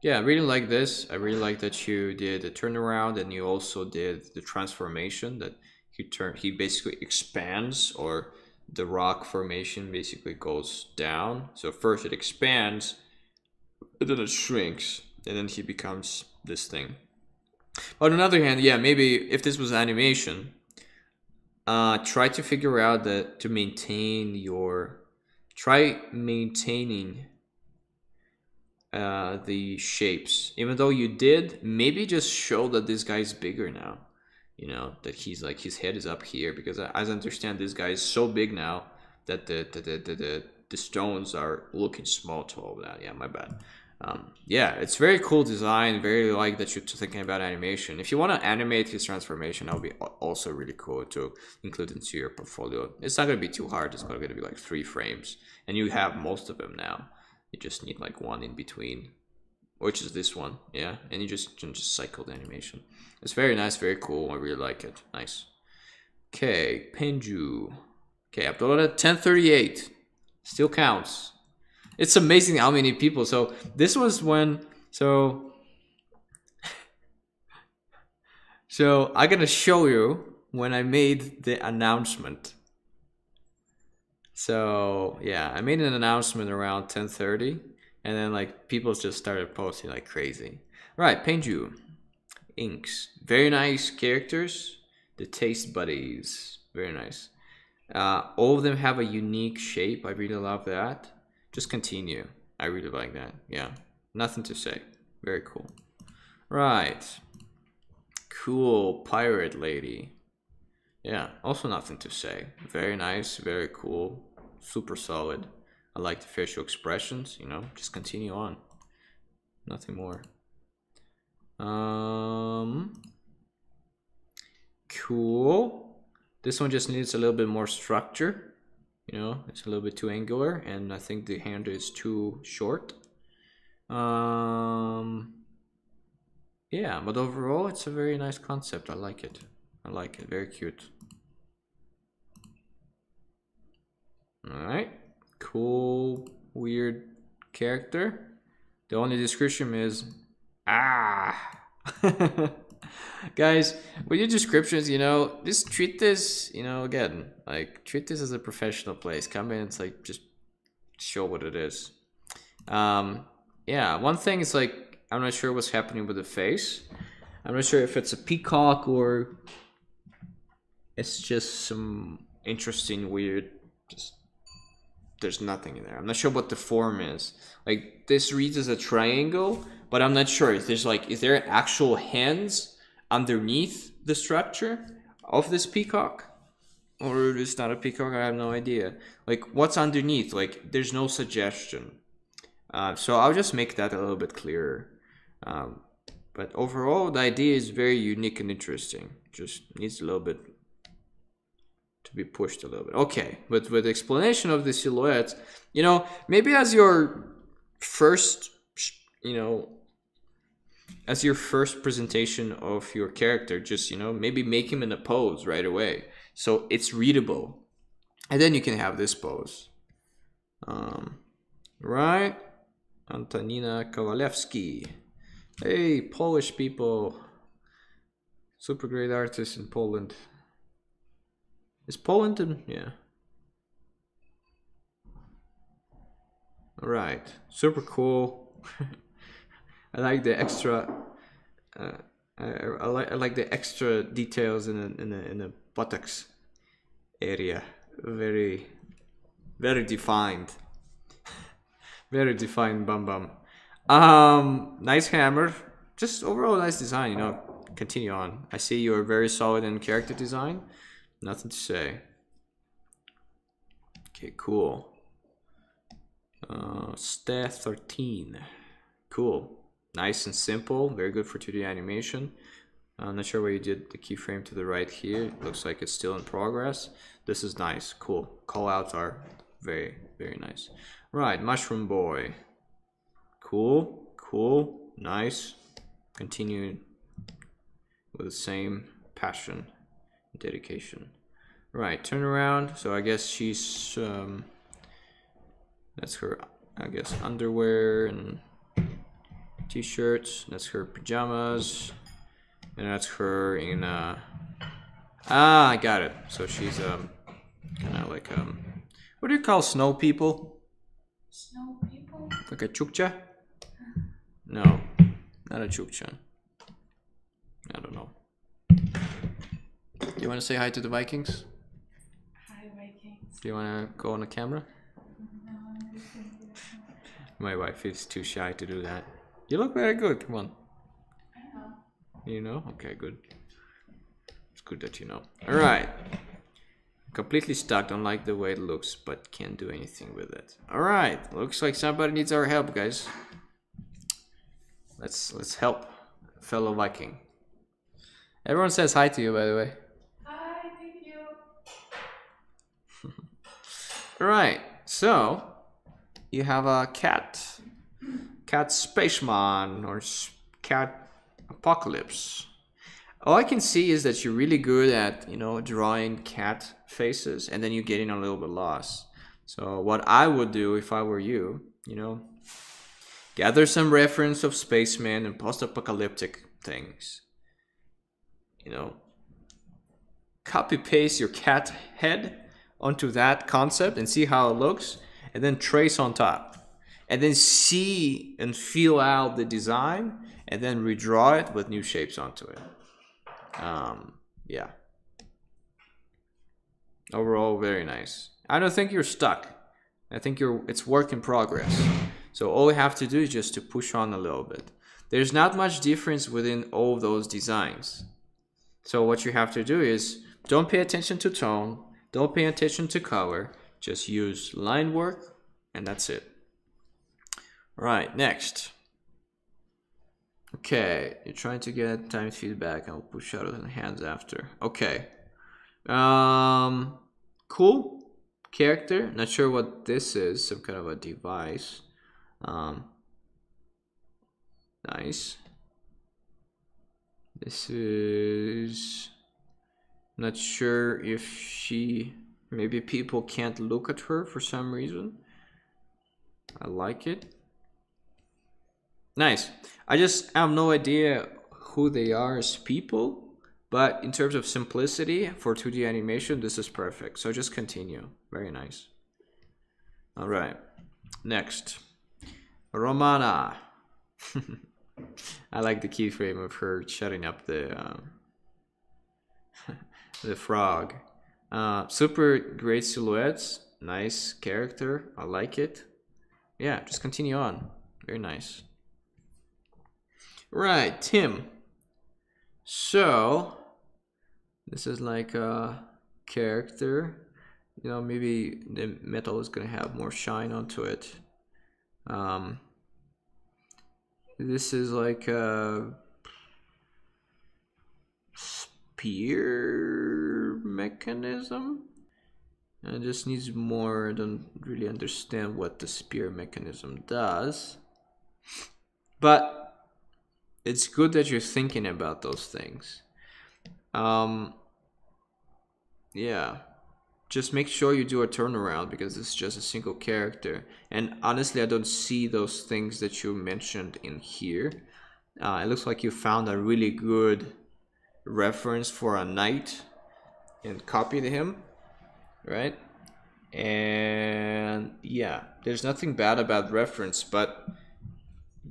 [SPEAKER 1] yeah, I really like this. I really like that you did the turnaround and you also did the transformation that he turn he basically expands or the rock formation basically goes down. So first it expands and then it shrinks and then he becomes this thing. But on the other hand, yeah, maybe if this was animation, uh, try to figure out that to maintain your try maintaining uh, the shapes. Even though you did, maybe just show that this guy is bigger now. You know, that he's like, his head is up here. Because as I understand, this guy is so big now that the, the, the, the, the, the stones are looking small to all that. Yeah, my bad. Um, yeah, it's very cool design. Very like that you're thinking about animation. If you want to animate his transformation, that would be also really cool to include into your portfolio. It's not going to be too hard. It's going to be like three frames. And you have most of them now. You just need like one in between, which is this one, yeah. And you just can just cycle the animation. It's very nice, very cool. I really like it. Nice. Okay, Penju. Okay, uploaded 1038. Still counts. It's amazing how many people. So this was when so so I'm gonna show you when I made the announcement. So yeah, I made an announcement around 10:30, and then like people just started posting like crazy. Right, Penju, inks, very nice characters. The taste buddies, very nice. Uh, all of them have a unique shape. I really love that. Just continue. I really like that. Yeah, nothing to say. Very cool. Right. Cool pirate lady. Yeah, also nothing to say. Very nice, very cool super solid. I like the facial expressions, you know, just continue on. Nothing more. Um, cool. This one just needs a little bit more structure. You know, it's a little bit too angular and I think the hand is too short. Um, yeah, but overall it's a very nice concept. I like it. I like it. Very cute. Alright. Cool, weird character. The only description is ah. Guys, with your descriptions, you know, just treat this, you know, again, like treat this as a professional place. Come in, it's like just show what it is. Um, yeah, one thing is like I'm not sure what's happening with the face. I'm not sure if it's a peacock or it's just some interesting, weird, just there's nothing in there. I'm not sure what the form is. Like this reads as a triangle, but I'm not sure if there's like is there actual hands underneath the structure of this peacock? Or it's not a peacock, I have no idea. Like what's underneath? Like there's no suggestion. Uh, so I'll just make that a little bit clearer. Um, but overall, the idea is very unique and interesting. Just needs a little bit to be pushed a little bit. Okay, but with explanation of the silhouette, you know, maybe as your first, you know, as your first presentation of your character, just, you know, maybe make him in a pose right away. So it's readable. And then you can have this pose. Um, right? Antonina Kowalewski. Hey, Polish people. Super great artist in Poland. Is Poland in yeah. Alright, super cool. I like the extra uh, I, I, like I like the extra details in the in the in buttocks area. Very very defined. very defined bum bum. Um nice hammer. Just overall nice design, you know. Continue on. I see you're very solid in character design. Nothing to say. Okay, cool. Uh, Staff 13. Cool. Nice and simple. Very good for 2D animation. I'm not sure where you did the keyframe to the right here. It looks like it's still in progress. This is nice. Cool. Callouts are very, very nice. Right, Mushroom Boy. Cool. Cool. Nice. Continue with the same passion dedication. Right, turn around. So I guess she's um, that's her, I guess, underwear and t-shirts. That's her pajamas. And that's her in, uh... Ah, I got it. So she's, um, kind of like, um... What do you call snow people?
[SPEAKER 2] Snow people?
[SPEAKER 1] Like a chukcha? No, not a chukcha. I don't know. Do you want to say hi to the Vikings?
[SPEAKER 2] Hi, Vikings.
[SPEAKER 1] Do you want to go on the camera? My wife is too shy to do that. You look very good. Come on.
[SPEAKER 2] I know.
[SPEAKER 1] You know? Okay, good. It's good that you know. All right. Completely stuck. Don't like the way it looks, but can't do anything with it. All right. Looks like somebody needs our help, guys. Let's let's help fellow Viking. Everyone says hi to you, by the way.
[SPEAKER 2] Hi, thank you.
[SPEAKER 1] All right. So you have a cat, cat spaceman or cat apocalypse. All I can see is that you're really good at you know drawing cat faces, and then you're getting a little bit lost. So what I would do if I were you, you know, gather some reference of spaceman and post-apocalyptic things. You know, copy paste your cat head onto that concept and see how it looks and then trace on top and then see and feel out the design and then redraw it with new shapes onto it. Um, yeah. Overall very nice. I don't think you're stuck. I think you're it's work in progress. So all you have to do is just to push on a little bit. There's not much difference within all those designs. So what you have to do is don't pay attention to tone don't pay attention to color. Just use line work and that's it. Right, next. Okay, you're trying to get time feedback. I'll push out of the hands after. Okay. Um, cool. Character. Not sure what this is. Some kind of a device. Um, nice. This is not sure if she maybe people can't look at her for some reason. I like it. Nice. I just have no idea who they are as people, but in terms of simplicity for 2D animation, this is perfect. So just continue. Very nice. All right. Next. Romana. I like the keyframe of her shutting up the um, the frog. Uh, super great silhouettes, nice character. I like it. Yeah, just continue on. Very nice. Right, Tim. So, this is like a character. You know, maybe the metal is gonna have more shine onto it. Um, this is like a spear mechanism. And just needs more. I don't really understand what the spear mechanism does. But it's good that you're thinking about those things. Um, yeah. Just make sure you do a turnaround because it's just a single character. And honestly, I don't see those things that you mentioned in here. Uh, it looks like you found a really good reference for a knight and copied him, right? And yeah, there's nothing bad about reference, but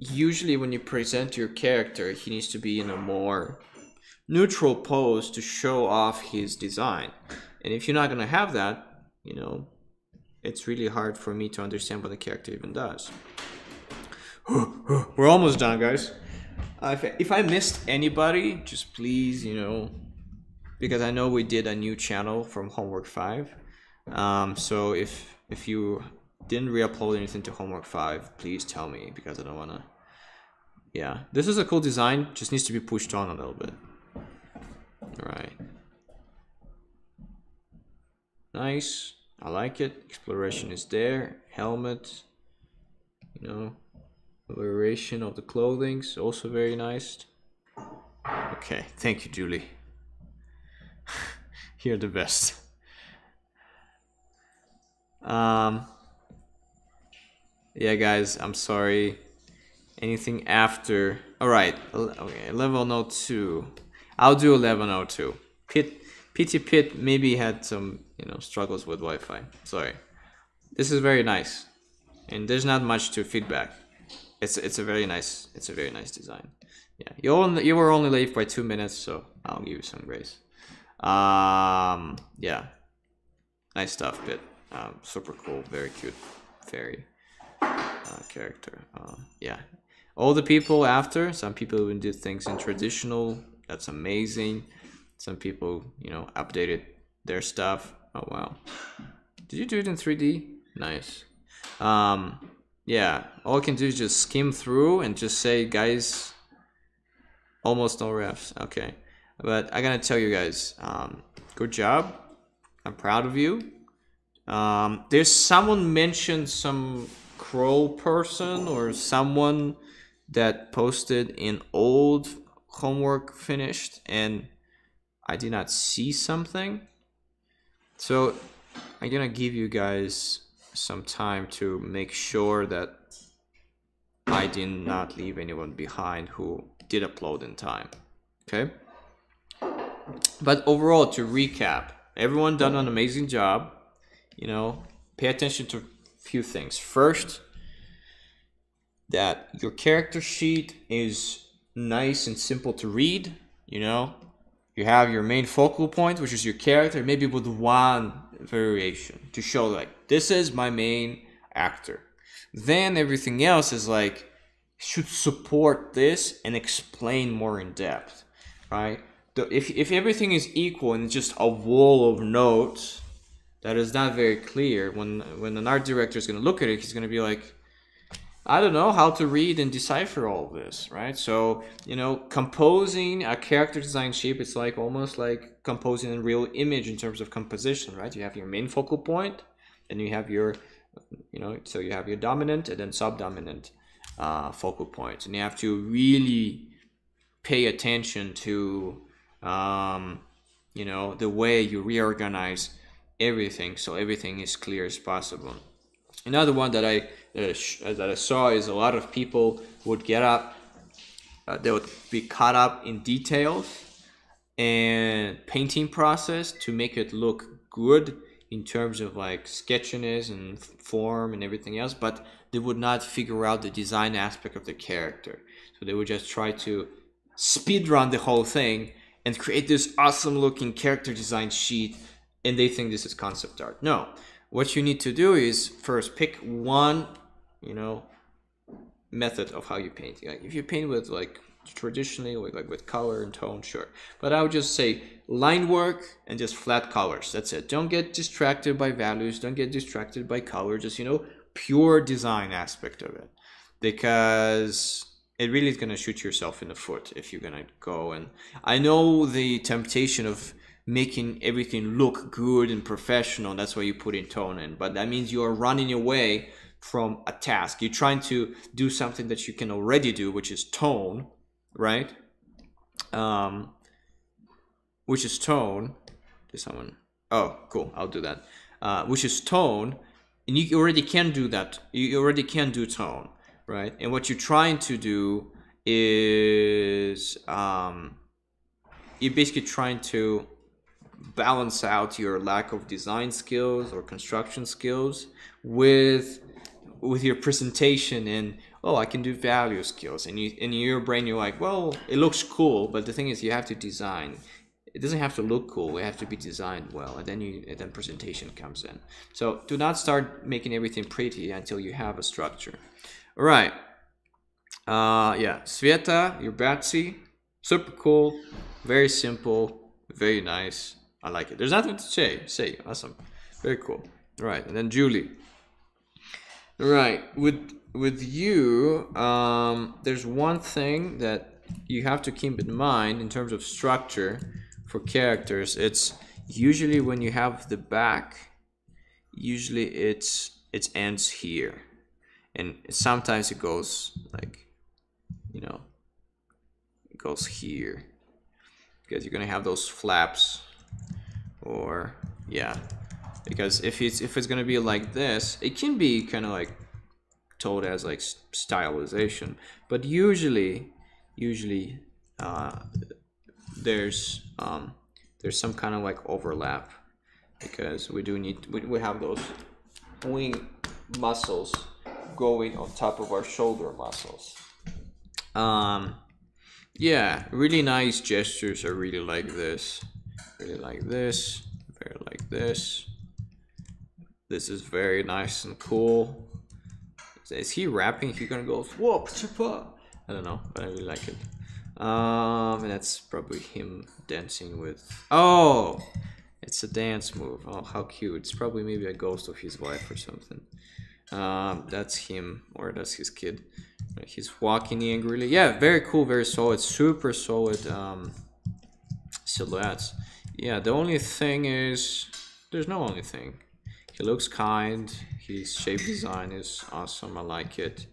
[SPEAKER 1] usually when you present your character, he needs to be in a more neutral pose to show off his design. And if you're not going to have that, you know, it's really hard for me to understand what the character even does. We're almost done, guys. Uh, if, if I missed anybody, just please, you know, because I know we did a new channel from Homework 5. Um, so if if you didn't re-upload anything to Homework 5, please tell me because I don't want to... Yeah, this is a cool design, just needs to be pushed on a little bit. Alright. Nice. I like it. Exploration is there. Helmet. You know. variation of the clothing is also very nice. Okay, thank you, Julie. You're the best. Um, yeah, guys, I'm sorry. Anything after? All right, okay, level 02. I'll do 1102. Pit, PT Pit maybe had some, you know, struggles with Wi-Fi. Sorry. This is very nice, and there's not much to feedback. It's it's a very nice it's a very nice design. Yeah, you only you were only late by two minutes, so I'll give you some grace. Um, yeah, nice stuff, Pit. Um, super cool, very cute fairy uh, character. Um, yeah, all the people after. Some people even do things in traditional. That's amazing. Some people, you know, updated their stuff. Oh wow. Did you do it in 3D? Nice. Um, yeah, all I can do is just skim through and just say, guys, almost no refs. Okay. But I gotta tell you guys, um, good job. I'm proud of you. Um, there's someone mentioned some crow person or someone that posted in old homework finished and I did not see something. So I'm gonna give you guys some time to make sure that I did not leave anyone behind who did upload in time. Okay? But overall, to recap, everyone done an amazing job. You know, pay attention to few things. First, that your character sheet is nice and simple to read. You know, you have your main focal point, which is your character, maybe with one variation to show like this is my main actor. Then everything else is like should support this and explain more in depth, right? If, if everything is equal and just a wall of notes that is not very clear, when when an art director is going to look at it, he's going to be like, I don't know how to read and decipher all this, right? So, you know, composing a character design shape, it's like almost like composing a real image in terms of composition, right? You have your main focal point, and you have your, you know, so you have your dominant and then subdominant uh, focal points, and you have to really pay attention to, um, you know, the way you reorganize everything so everything is clear as possible. Another one that I uh, that I saw is a lot of people would get up, uh, they would be caught up in details and painting process to make it look good in terms of like sketchiness and form and everything else, but they would not figure out the design aspect of the character. So they would just try to speed run the whole thing and create this awesome looking character design sheet and they think this is concept art. No, what you need to do is first pick one, you know, method of how you paint. Like if you paint with like traditionally like, like with color and tone, sure. But I would just say line work and just flat colors. That's it. Don't get distracted by values. Don't get distracted by color. Just, you know, pure design aspect of it. Because it really is going to shoot yourself in the foot if you're going to go and I know the temptation of making everything look good and professional. That's why you put in tone in. But that means you are running away from a task. You're trying to do something that you can already do, which is tone, right? Um, which is tone. Did someone? Oh, cool. I'll do that. Uh, which is tone, and you already can do that. You already can do tone, right? And what you're trying to do is um, you're basically trying to balance out your lack of design skills or construction skills with with your presentation and oh I can do value skills. And you in your brain you're like well it looks cool but the thing is you have to design. It doesn't have to look cool it have to be designed well and then you and then presentation comes in. So do not start making everything pretty until you have a structure. All right uh yeah Sveta your Betsy. Super cool very simple very nice I like it. There's nothing to say. Say awesome. Very cool. Right and then Julie. Right with with you um there's one thing that you have to keep in mind in terms of structure for characters. It's usually when you have the back usually it's it ends here. And sometimes it goes like you know it goes here. Because you're gonna have those flaps or yeah. Because if it's if it's gonna be like this it can be kind of like told as like stylization. But usually usually uh, there's um, there's some kind of like overlap because we do need we, we have those wing muscles going on top of our shoulder muscles. Um yeah really nice gestures i really like this really like this very like this this is very nice and cool is he rapping he gonna go whoa i don't know but i really like it um, and that's probably him dancing with. Oh, it's a dance move. Oh, how cute! It's probably maybe a ghost of his wife or something. Um, that's him or that's his kid. He's walking angrily. Yeah, very cool, very solid, super solid um, silhouettes. Yeah, the only thing is, there's no only thing. He looks kind. His shape design is awesome. I like it.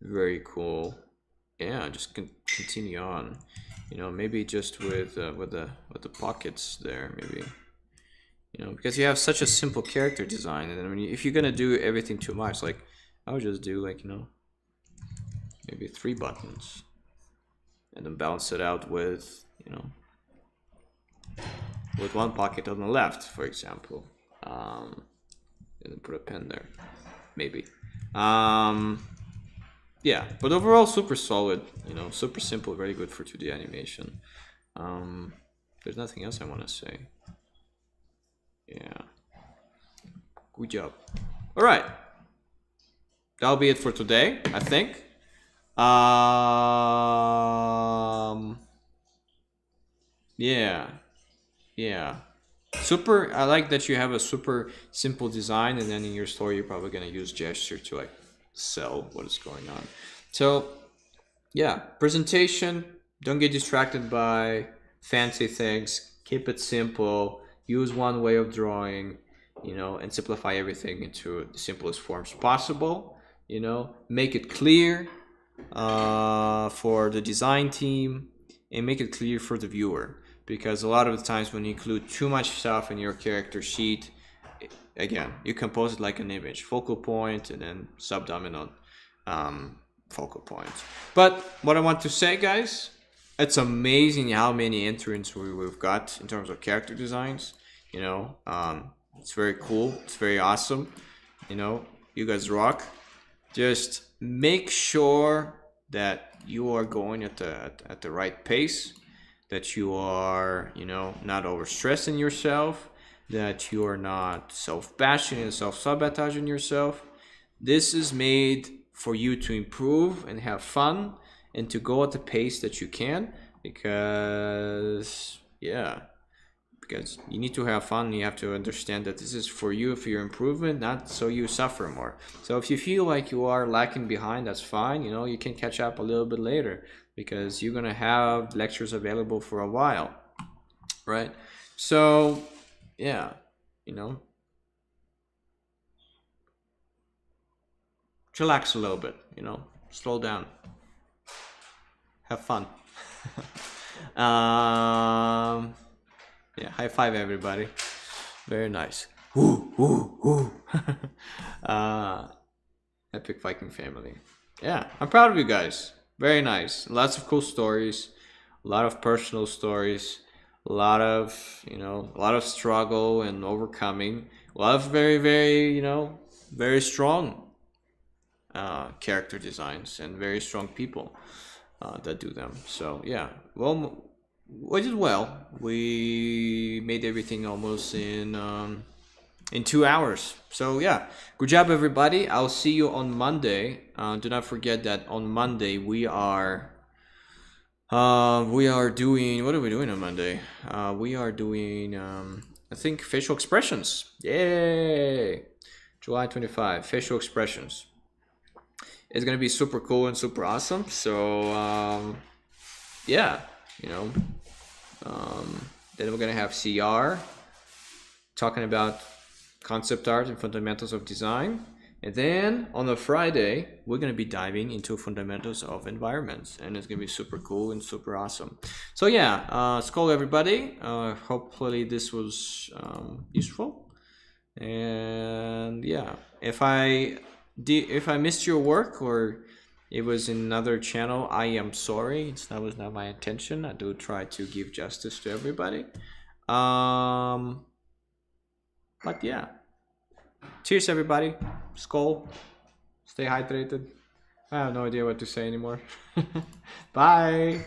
[SPEAKER 1] Very cool yeah, just con continue on. You know, maybe just with uh, with the with the pockets there, maybe. You know, because you have such a simple character design, and when you, if you're gonna do everything too much, like I would just do like you know, maybe three buttons, and then balance it out with you know, with one pocket on the left, for example. Um, put a pen there, maybe. Um, yeah, but overall super solid, you know, super simple, very good for 2D animation. Um, there's nothing else I want to say. Yeah. Good job. All right. That'll be it for today, I think. Um, yeah. Yeah. Super, I like that you have a super simple design and then in your story you're probably going to use gesture to like sell what is going on. So yeah, presentation, don't get distracted by fancy things. Keep it simple. Use one way of drawing, you know, and simplify everything into the simplest forms possible. You know, make it clear uh, for the design team and make it clear for the viewer. Because a lot of the times when you include too much stuff in your character sheet, again, you compose it like an image, focal point and then subdominant um, focal points. But what I want to say, guys, it's amazing how many entrants we, we've got in terms of character designs. You know, um, it's very cool. It's very awesome. You know, you guys rock. Just make sure that you are going at the at the right pace. That you are, you know, not overstressing yourself that you are not self-bashing and self-sabotaging yourself. This is made for you to improve and have fun and to go at the pace that you can because yeah because you need to have fun. You have to understand that this is for you for your improvement not so you suffer more. So if you feel like you are lacking behind that's fine. You know you can catch up a little bit later because you're gonna have lectures available for a while right so yeah, you know, relax a little bit, you know, slow down, have fun. um, yeah, high five, everybody. Very nice. Woo, woo, woo. uh, Epic Viking family. Yeah, I'm proud of you guys. Very nice. Lots of cool stories, a lot of personal stories a lot of you know a lot of struggle and overcoming. A lot of very very you know very strong uh, character designs and very strong people uh, that do them. So yeah. Well we did well. We made everything almost in um, in two hours so yeah good job everybody i'll see you on monday uh, do not forget that on monday we are uh, we are doing what are we doing on Monday? Uh, we are doing um, I think facial expressions. Yay! July 25, facial expressions. It's gonna be super cool and super awesome. So um, yeah, you know. Um, then we're gonna have CR talking about concept art and fundamentals of design. And then on a Friday, we're going to be diving into fundamentals of environments, and it's going to be super cool and super awesome. So yeah, uh, skull everybody. Uh, hopefully this was um, useful. And yeah, if I if I missed your work or it was in another channel, I am sorry. It's that was not my intention. I do try to give justice to everybody. Um, but yeah. Cheers, everybody. Skull. Stay hydrated. I have no idea what to say anymore. Bye.